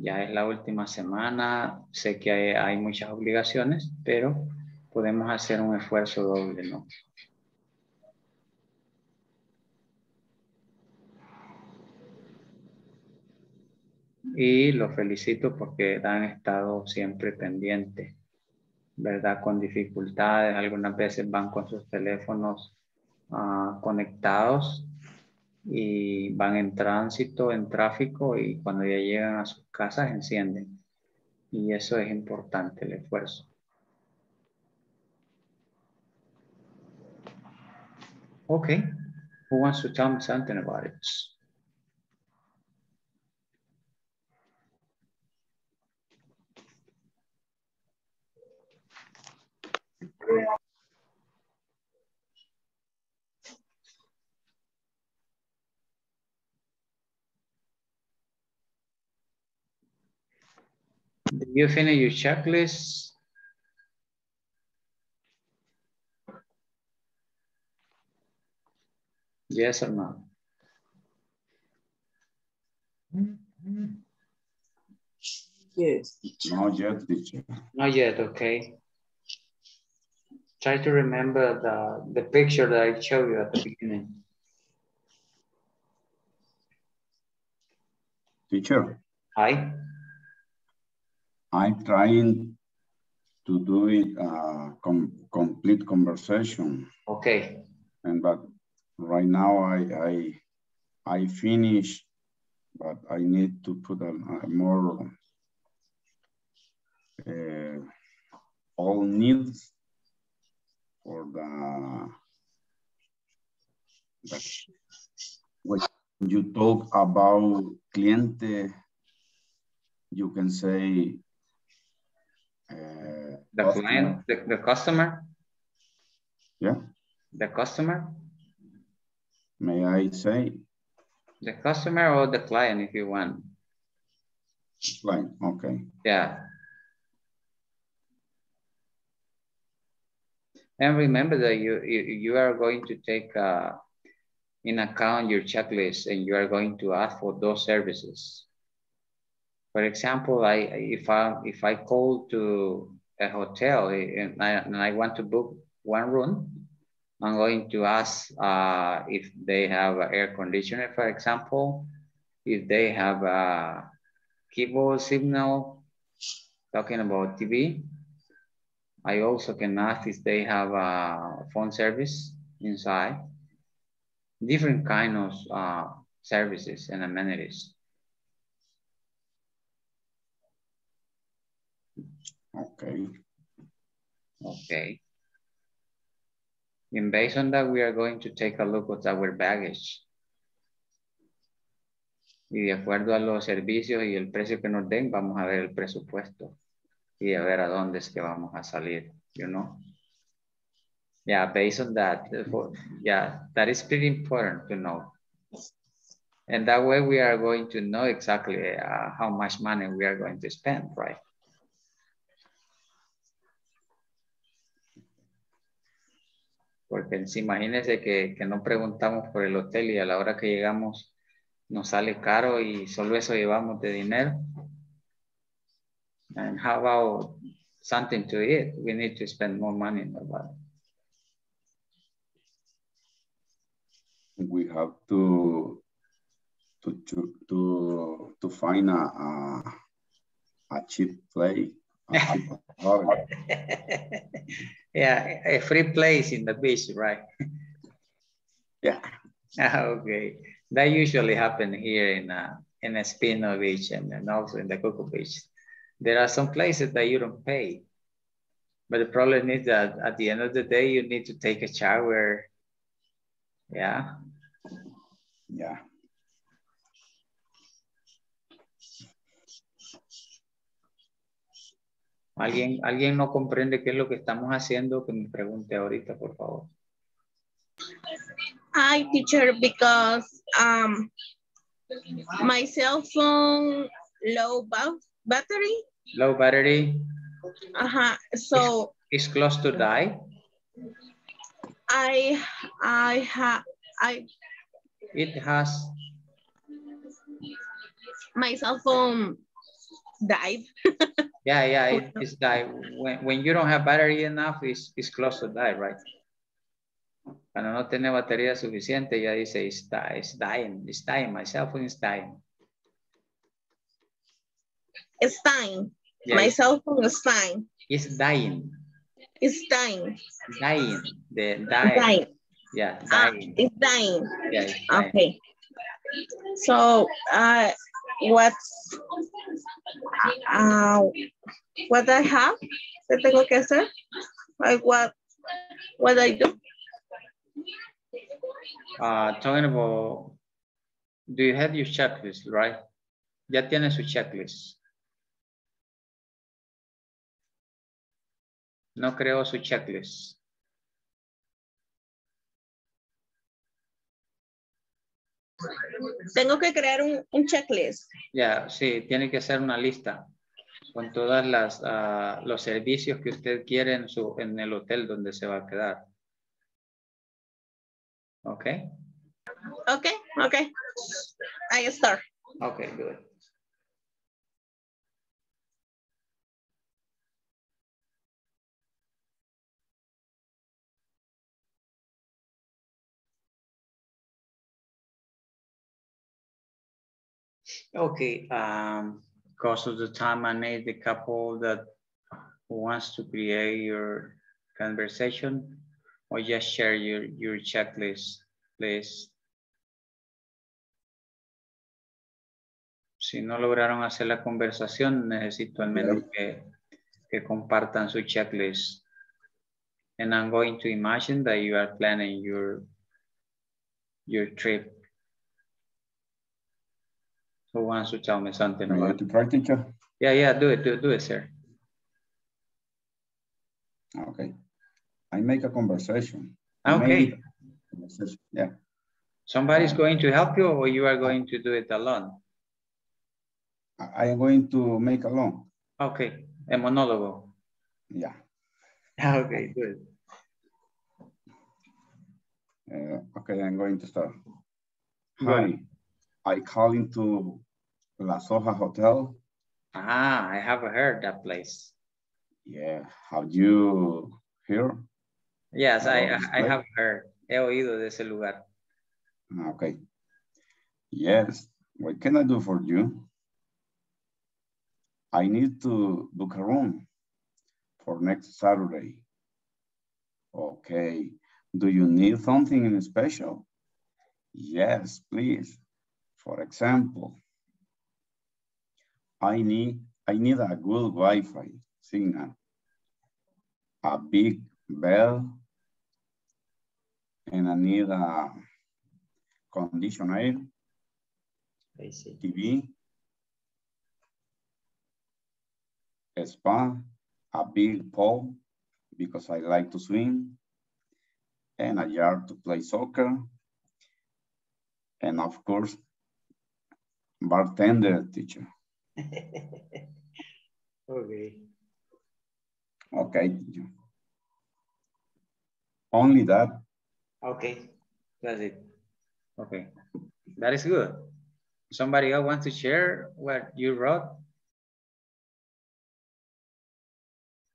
Ya es la última semana, sé que hay, muchas obligaciones, pero podemos hacer un esfuerzo doble, ¿no? Y los felicito porque han estado siempre pendientes, ¿verdad? Con dificultades, algunas veces van con sus teléfonos ah, conectados y van en tránsito, en tráfico y cuando ya llegan a sus casas encienden. Y eso es importante, el esfuerzo. Okay, who wants to tell me something about it? Did you finish your checklist? Yes or no? Yes. Not yet, teacher. Not yet, okay. Try to remember the, the picture that I showed you at the beginning. Teacher, Hi. I'm trying to do it uh, com complete conversation. Okay. And but right now I I I finish, but I need to put a, a more uh, all needs for the, the when you talk about cliente, you can say uh, The client, the, the customer, Yeah, the customer, may I say the customer or the client if you want. like okay. Yeah. And remember that you, you, you are going to take uh, in account your checklist and you are going to ask for those services. For example, I if I if I call to a hotel and I, and I want to book one room, I'm going to ask uh, if they have an air conditioner, for example, if they have a cable signal, talking about TV. I also can ask if they have a phone service inside. Different kind of uh, services and amenities. Okay. Okay. And based on that, we are going to take a look at our baggage. Y de acuerdo a los servicios y el precio que nos den, vamos a ver el presupuesto y a ver a dónde es que vamos a salir, you know. Yeah, based on that, for, yeah, that is pretty important to know. And that way we are going to know exactly uh, how much money we are going to spend, right? Porque imagínense que, que no preguntamos por el hotel y a la hora que llegamos nos sale caro y solo eso llevamos de dinero. And how about something to eat? We need to spend more money in that. We have to to to to, to find a, a a cheap place. [laughs] yeah, a free place in the beach, right? [laughs] yeah. Okay. That usually happen here in uh, in Espino Beach and, and also in the Coco Beach. There are some places that you don't pay. But the problem is that at the end of the day, you need to take a shower. Yeah. Yeah. ¿Alguien, ¿Alguien no comprende qué es lo que estamos haciendo? Que me pregunte ahorita, por favor. Hi, teacher, because um, my cell phone low ba battery. Low battery. Uh-huh. So Is close to die. I I have I It has, my cell phone died. yeah, yeah, it, [laughs] it's die. When, when you don't have battery enough, it's, it's close to die, right? Cuando no tiene batería suficiente, ya dice, it's, die, it's dying, it's dying, my cell phone is dying. It's dying. Yeah, my cell phone is dying. It's dying, It's dying. dying, the dying. Dying. Yeah, Ah, dying. it's dying. Yeah, it's dying. Okay. So, uh, what's, uh, what I have, ¿qué tengo que hacer? Like what, what I do? Uh, talking about, do you have your checklist, right? Ya tiene su checklist. No creo su checklist. Tengo que crear un, un checklist. Ya, sí, tiene que ser una lista con todas las ah, los servicios que usted quiere en su en el hotel donde se va a quedar. ¿Ok? Okay, okay. I start. Ok, good. Okay, um, because of the time, I need a couple that wants to create your conversation or just share your, your checklist, please. Si no lograron hacer la conversación, necesito al menos que, que compartan su checklist. And I'm going to imagine that you are planning your, your trip. Who wants to tell me something You about to teacher? Yeah, yeah, do it, do, do it, sir. Okay. I make a conversation. Okay. a conversation, Yeah. Somebody's going to help you or you are going to do it alone? I am going to make alone. Okay, a monólogo. Yeah. [laughs] Okay, good. Uh, okay, I'm going to start. Hi, I call into Las Hojas Hotel. Ah, I have heard that place. Yeah, have you heard? Yes, I, I have heard. He oído de ese lugar. Ah, Okay. Yes, what can I do for you? I need to book a room for next Saturday. Okay. Do you need something in special? Yes, please. For example, I need I need a good Wi-Fi signal, a big bell, and I need a condition air, I see. TV, a spa, a big pool because I like to swim, and a yard to play soccer. And of course, bartender teacher. [laughs] okay. Okay. Only that. Okay, that's it. Okay, that is good. Somebody else wants to share what you wrote?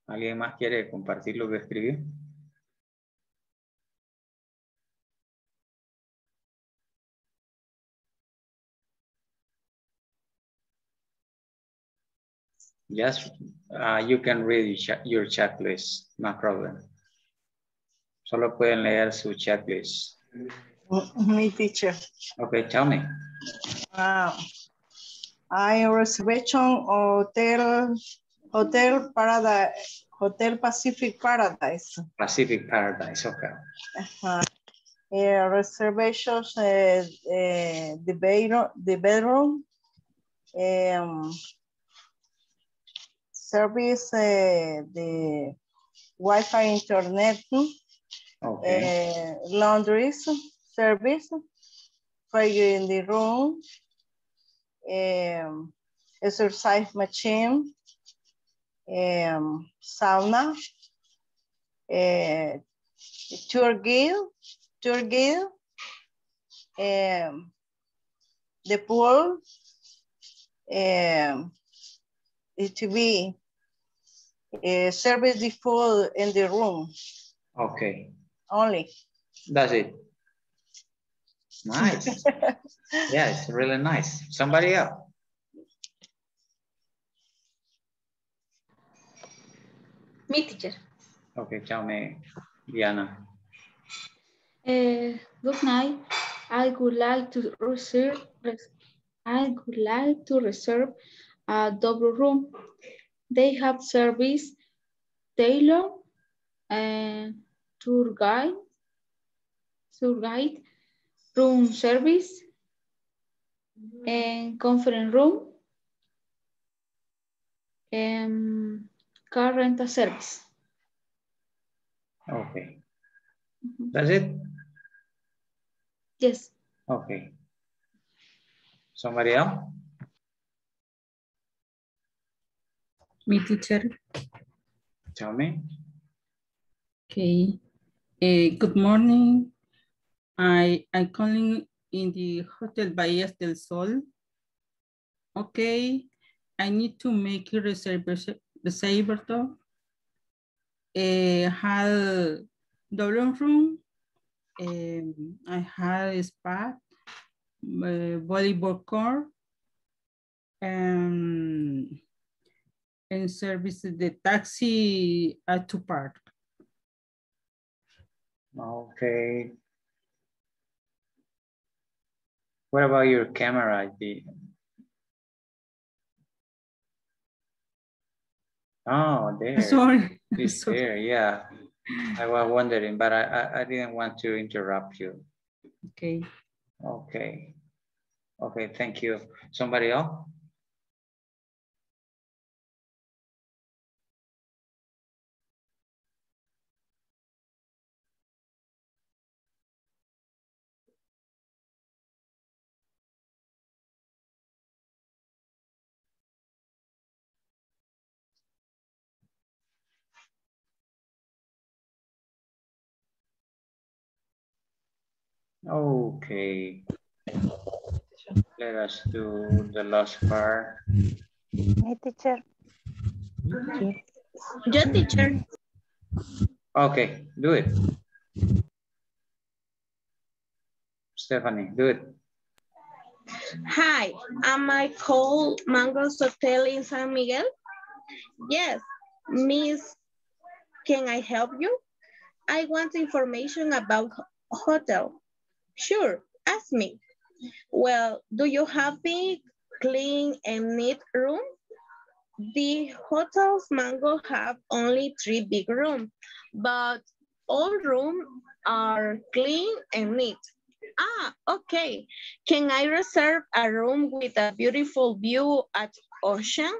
¿Alguien más quiere compartir lo que escribió? Yes, uh, you can read your, check- your checklist, no problem. Solo pueden leer su checklist. Me teacher. Okay, tell me. Uh, I reservation hotel, hotel paradise, hotel Pacific Paradise. Pacific Paradise, okay. Uh, eh, reservations, uh, uh, the bedroom, the bedroom, um, service, the Wi-Fi internet, Okay. uh, laundries service, fire in the room, um, exercise machine, um, sauna, uh, tour guide, tour guide, um, the pool, um, the TV, uh, service the food in the room Okay, only. that's it. Nice. [laughs] yeah, it's really nice. Somebody else? Me, teacher. Okay, tell me, Diana. Uh, good night. I would like to reserve. I would like to reserve a double room. They have service, tailor, and tour guide, tour guide, room service, and conference room, and car rental service. Okay. Mm-hmm. That's it? Yes. Okay. Somebody else? Me teacher. Tell me. Okay. Eh, good morning. I I'm calling in the Hotel Bahías del Sol. Okay. I need to make a reservation reservation. Eh, had double room. Um, I had a spa, uh, volleyball court, and and service the taxi at to park. Okay. What about your camera ID? Oh, there. [laughs] Sorry. It's Sorry. there, yeah. I was wondering, but I, I, I didn't want to interrupt you. Okay. Okay. Okay, thank you. Somebody else? Okay. Let us do the last part. Me, teacher. Yo, teacher. Okay, do it. Stephanie, do it. Hi, am I called Mango's Hotel in San Miguel? Yes, Miss, can I help you? I want information about hotel. Sure, ask me. Well, do you have big, clean, and neat room? The hotels Mango have only three big rooms, but all rooms are clean and neat. Ah, okay. Can I reserve a room with a beautiful view at ocean?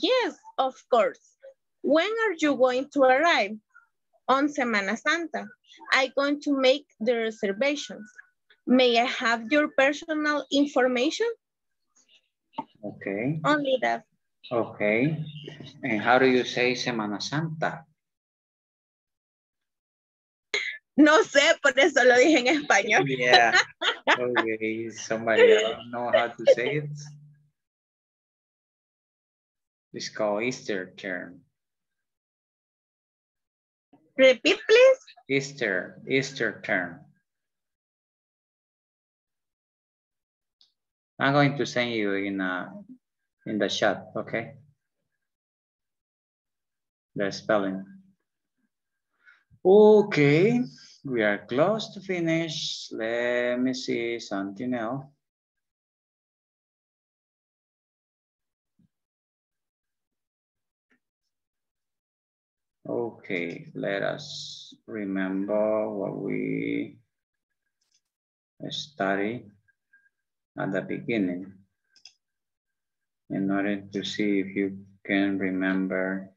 Yes, of course. When are you going to arrive? On Semana Santa. I'm going to make the reservations. May I have your personal information? Okay. Only that. Okay. And how do you say Semana Santa? No sé, por eso lo dije en español. [laughs] Yeah. Okay. Somebody [laughs] else know how to say it? It's called Easter term. Repeat, please. Easter, Easter term. I'm going to send you in uh, in the chat, okay? The spelling. Okay, we are close to finish. Let me see something else. Okay, let us remember what we studied at the beginning in order to see if you can remember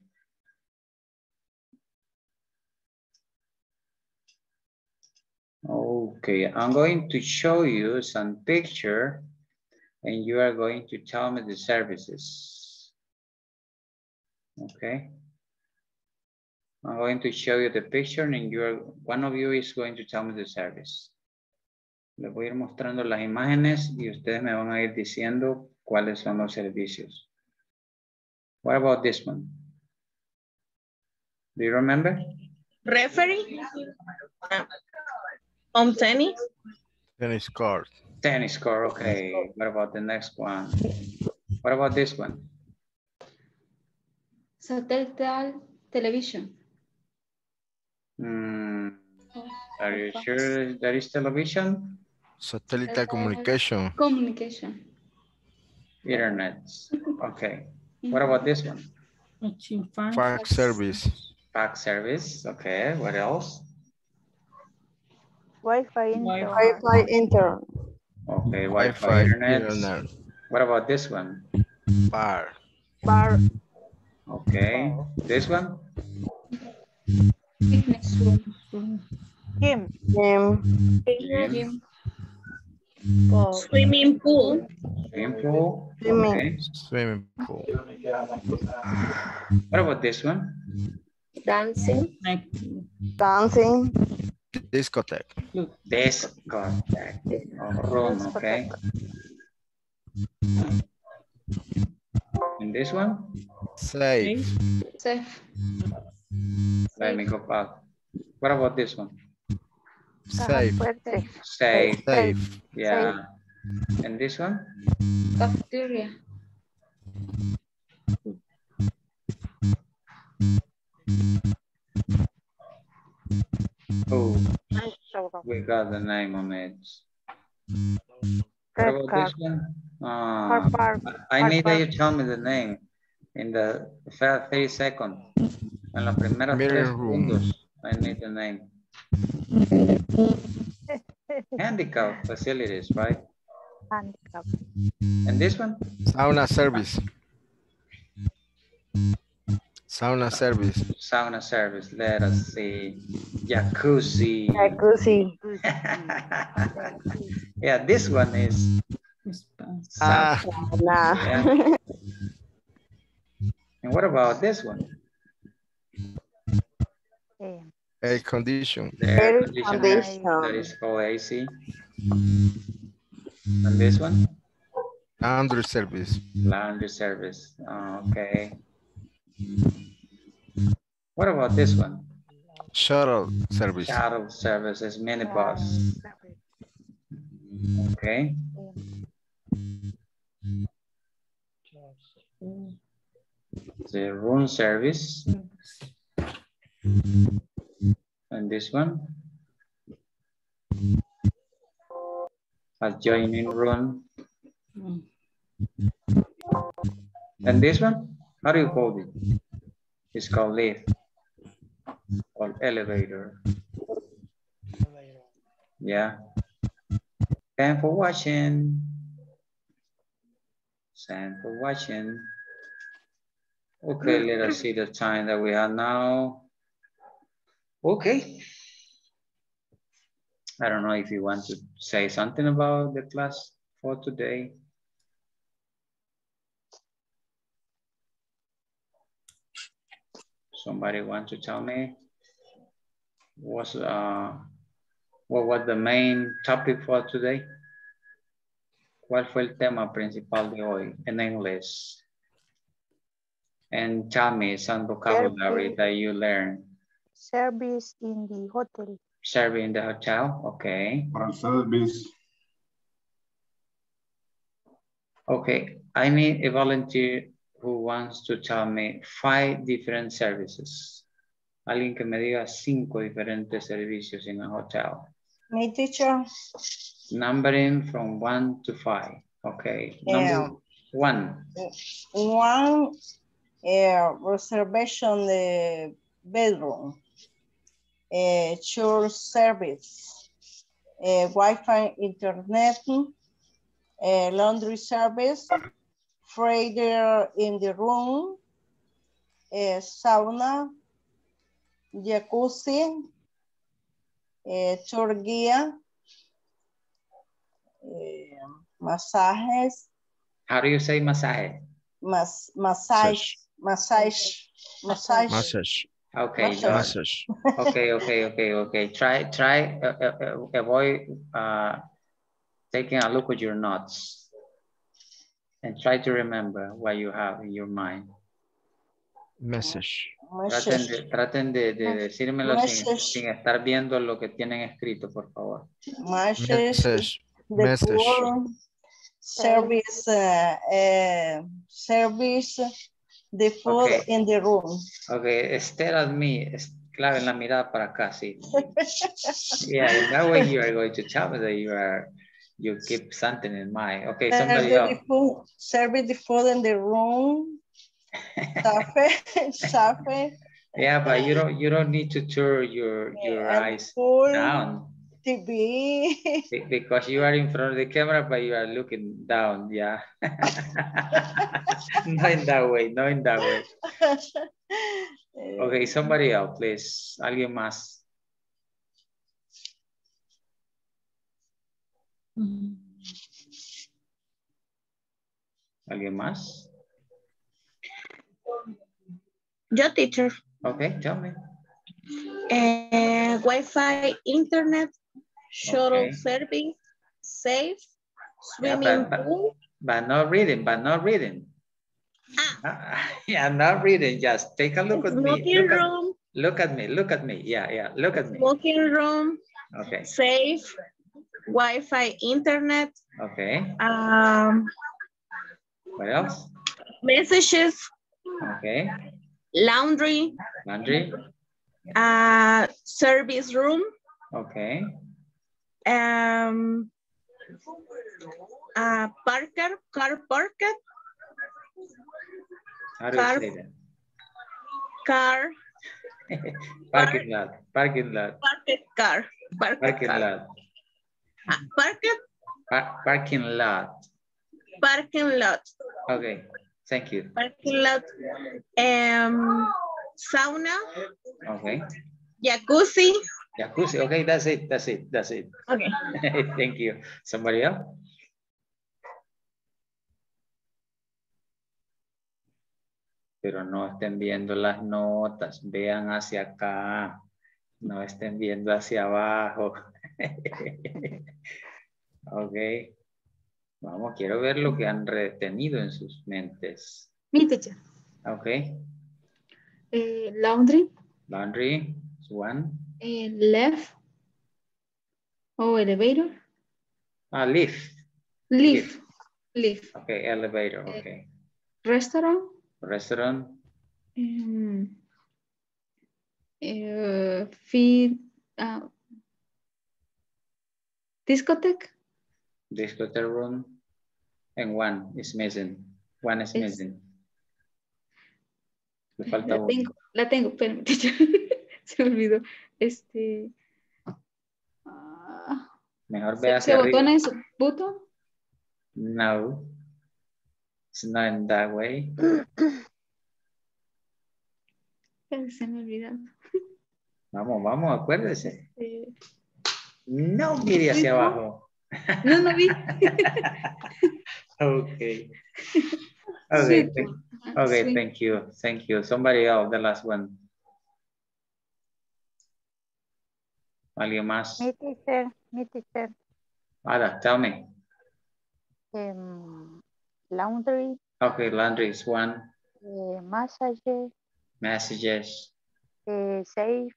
Okay, I'm going to show you some picture and you are going to tell me the services. Okay. I'm going to show you the picture and you are, one of you is going to tell me the service. Les voy a ir mostrando las imágenes y ustedes me van a ir diciendo cuáles son los servicios. What about this one? Do you remember? Referee. On tennis. Tennis court. Tennis court, okay. What about the next one? What about this one? Satellite television. Hmm, are you sure there is television? Satellite communication. Communication. Internet. Okay. What about this one? Fax service. Fax service. Okay. What else? Wi-Fi internet. Wi-Fi internet. Okay. Wi-Fi, Wi-Fi, internet. internet. What about this one? Bar. Bar. Okay. This one? Fitness room. Gym. Gym. Gym. Swimming pool. Swimming pool. Swimming. Okay. Swimming pool. What about this one? Dancing. Dancing. Discotheque. Discotheque. Oh, room, okay. And this one? Safe. Safe. Let me go back. What about this one? Safe. Fuerte. Safe. Safe. Yeah. And this one? Cafeteria. Oh, we got the name on it. What about this one? Car Uh. I need that park. you tell me the name in the first 30 seconds. En los primeros Mirror tres room. segundos, I need the name. Handicap facilities, right? Handicap. And this one? Sauna service. Sauna service. Sauna service, let us see. Jacuzzi. Jacuzzi. [laughs] yeah, this one is Ah, Nah. Yeah. And what about this one? Eh, air condition. The air Air conditioner conditioner. that is called AC. And this one? Laundry service. Laundry service. Oh, okay. What about this one? Shuttle service. Shuttle services, minibus. Okay. The room service. And this one? Adjoining room. And this one? How do you call it? It's called lift or elevator. Yeah. Thanks for watching. Thanks for watching. Okay, let us see the time that we have now. Okay. I don't know if you want to say something about the class for today. Somebody want to tell me what's uh what was the main topic for today? ¿Cuál fue el tema principal de hoy en inglés? And tell me some vocabulary that you learned. Service in the hotel. Service in the hotel, okay. service. Okay, I need a volunteer who wants to tell me five different services. Alguien que me diga cinco diferentes servicios en a hotel. Me teacher, Numbering from one to five. Okay. Number Yeah. one. one eh, reservation the bedroom, eh, church service, eh, Wi-Fi internet, eh, laundry service, freighter in the room, eh, sauna, jacuzzi, eh, tour guía, eh, masajes, How do you say masaje? mas, massage, massage, massage. Massage. Massage. No. Massage. okay, okay, okay, okay. Try, try, uh, uh, avoid uh, taking a look at your notes and try to remember what you have in your mind. Message. Traten de, traten de, de decírmelo sin, estar viendo lo que tienen escrito, por favor. Message, Message. service, uh, uh, service, the food Okay. in the room. Okay, stare at me. Claven la mirada para acá, sí. Yeah, that way you are going to tell me that you are, you keep something in mind. Okay, somebody Serve else. food, serve the food in the room. Safe, [laughs] safe, Yeah, but you don't, you don't need to turn your, your eyes down. TV. Because you are in front of the camera, but you are looking down, yeah. Not in that way, not in that way. Okay, somebody else, please. Alguien más. ¿Alguien más? Yo, teacher. Okay, tell me. Eh, Wi-Fi, internet, shuttle Okay. service, safe, swimming but, but, pool. but not reading, but not reading. Ah, [laughs] yeah, not reading. Just take a look at me. Smoking Look at, room, look at me. Look at me. Yeah, yeah. Look at me. smoking room, Okay. safe, Wi-Fi, internet, Okay. um, What else? messages, Okay. laundry, Laundry. uh, service room, Okay. Um, uh, Parker, car parker, How do you Car- say that? car, Parking lot. Parking lot. parked car, parked Parking car, lot. Uh, parked Pa- parking lot. parking lot, Okay. Thank you. parking lot, um, sauna, Okay. jacuzzi. Okay, that's it. That's it. That's it. Okay. [laughs] Thank you. Somebody else? Pero no estén viendo las notas, vean hacia acá, no estén viendo hacia abajo. [laughs] ok. Vamos, quiero ver lo que han retenido en sus mentes. Me teacher. Ok. Eh, laundry, Laundry is one. Eh, left, o elevator, Ah, lift. lift, lift, Ok, elevator. Ok. restaurant, Restaurant. em, eh, feed, ah, discotheque, discotheque room, and one is missing. One is missing. Le falta la uno. tengo, la tengo, [laughs] teacher. se me olvidó. Este, ah, Mejor ve ¿se, hacia se arriba. botona en su botón? No. It's not in that way. [clears throat] Se me olvidó. Vamos, vamos, acuérdese. Eh, No mire hacia abajo. No, no vi. [laughs] okay. Okay, thank, okay, thank you. Thank you. Somebody else, the last one. ¿Alguien más? Mi teacher, mi teacher. Ada, tell me. Um, laundry, Okay, laundry is one. uh, massage, Messages, uh, safe,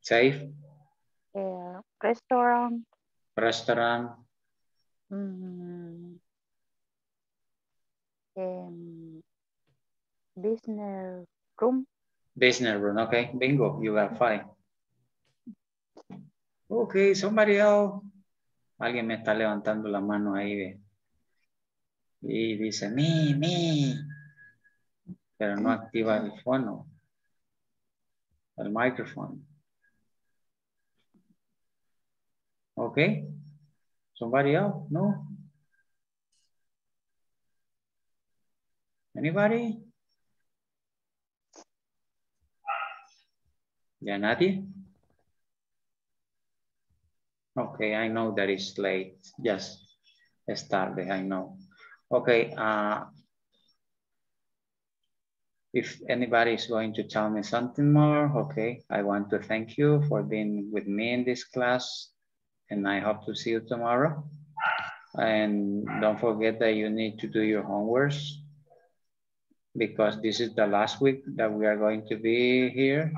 safe, uh, restaurant, restaurant, mm, um, business room, business room. Okay, bingo, you got five. Okay, somebody else. Alguien me está levantando la mano ahí. ve. Y dice, mi, mi. Pero no activa el fono. El micrófono. Okay. Somebody else? No? Anybody? ¿Ya nadie? Okay, I know that it's late. Just es tarde, I know. Okay, uh, if anybody is going to tell me something more, okay, I want to thank you for being with me in this class and I hope to see you tomorrow. And don't forget that you need to do your homeworks because this is the last week that we are going to be here.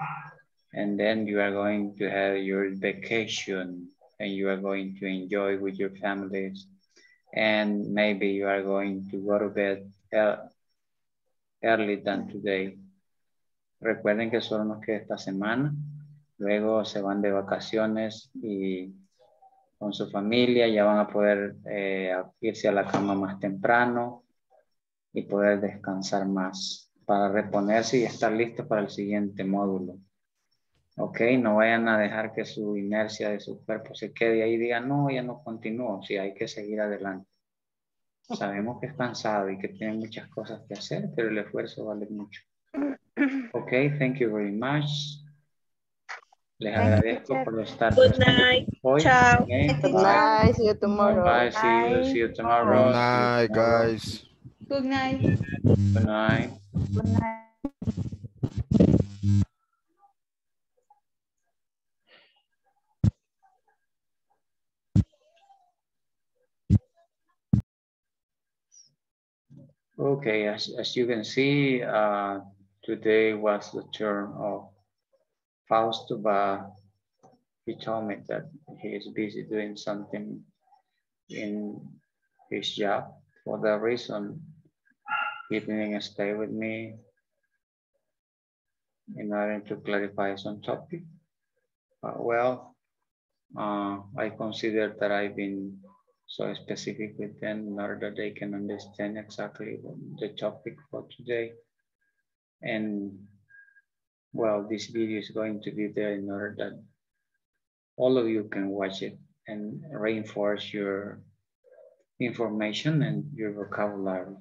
And then you are going to have your vacation and you are going to enjoy with your families. And maybe you are going to go to bed ear- early than today. Recuerden que solo nos queda esta semana. Luego se van de vacaciones y con su familia ya van a poder eh, irse a la cama más temprano y poder descansar más para reponerse y estar listos para el siguiente módulo. Ok, no vayan a dejar que su inercia de su cuerpo se quede ahí y digan, no, ya no continúo, sí, hay que seguir adelante. Sabemos que es cansado y que tienen muchas cosas que hacer, pero el esfuerzo vale mucho. Ok, thank you very much. Les agradezco por estar Good night. hoy. Ok, Good bye. night. See you tomorrow. Bye, see you, see you tomorrow. Good night, tomorrow. guys. Good night. Good night. Good night. Okay, as, as you can see, uh, today was the turn of Fausto, but he told me that he is busy doing something in his job. For that reason, he didn't stay with me in order to clarify some topic. Well, uh, I consider that I've been so specific with them in order that they can understand exactly the topic for today. And well, this video is going to be there in order that all of you can watch it and reinforce your information and your vocabulary.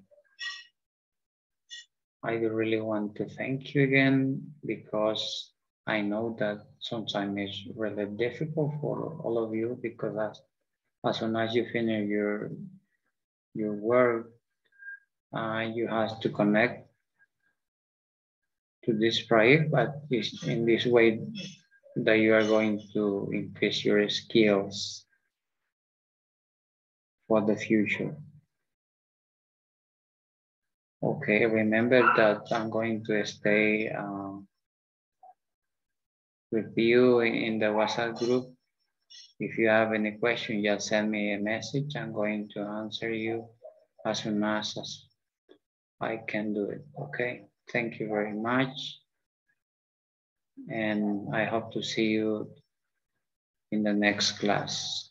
I really want to thank you again because I know that sometimes it's really difficult for all of you because as, soon as you finish your your work, uh, you have to connect to this project, but it's in this way that you are going to increase your skills for the future. Okay, remember that I'm going to stay um, with you in the WhatsApp group. If you have any question, just send me a message. I'm going to answer you as soon as, as I can do it. Okay, thank you very much. And I hope to see you in the next class.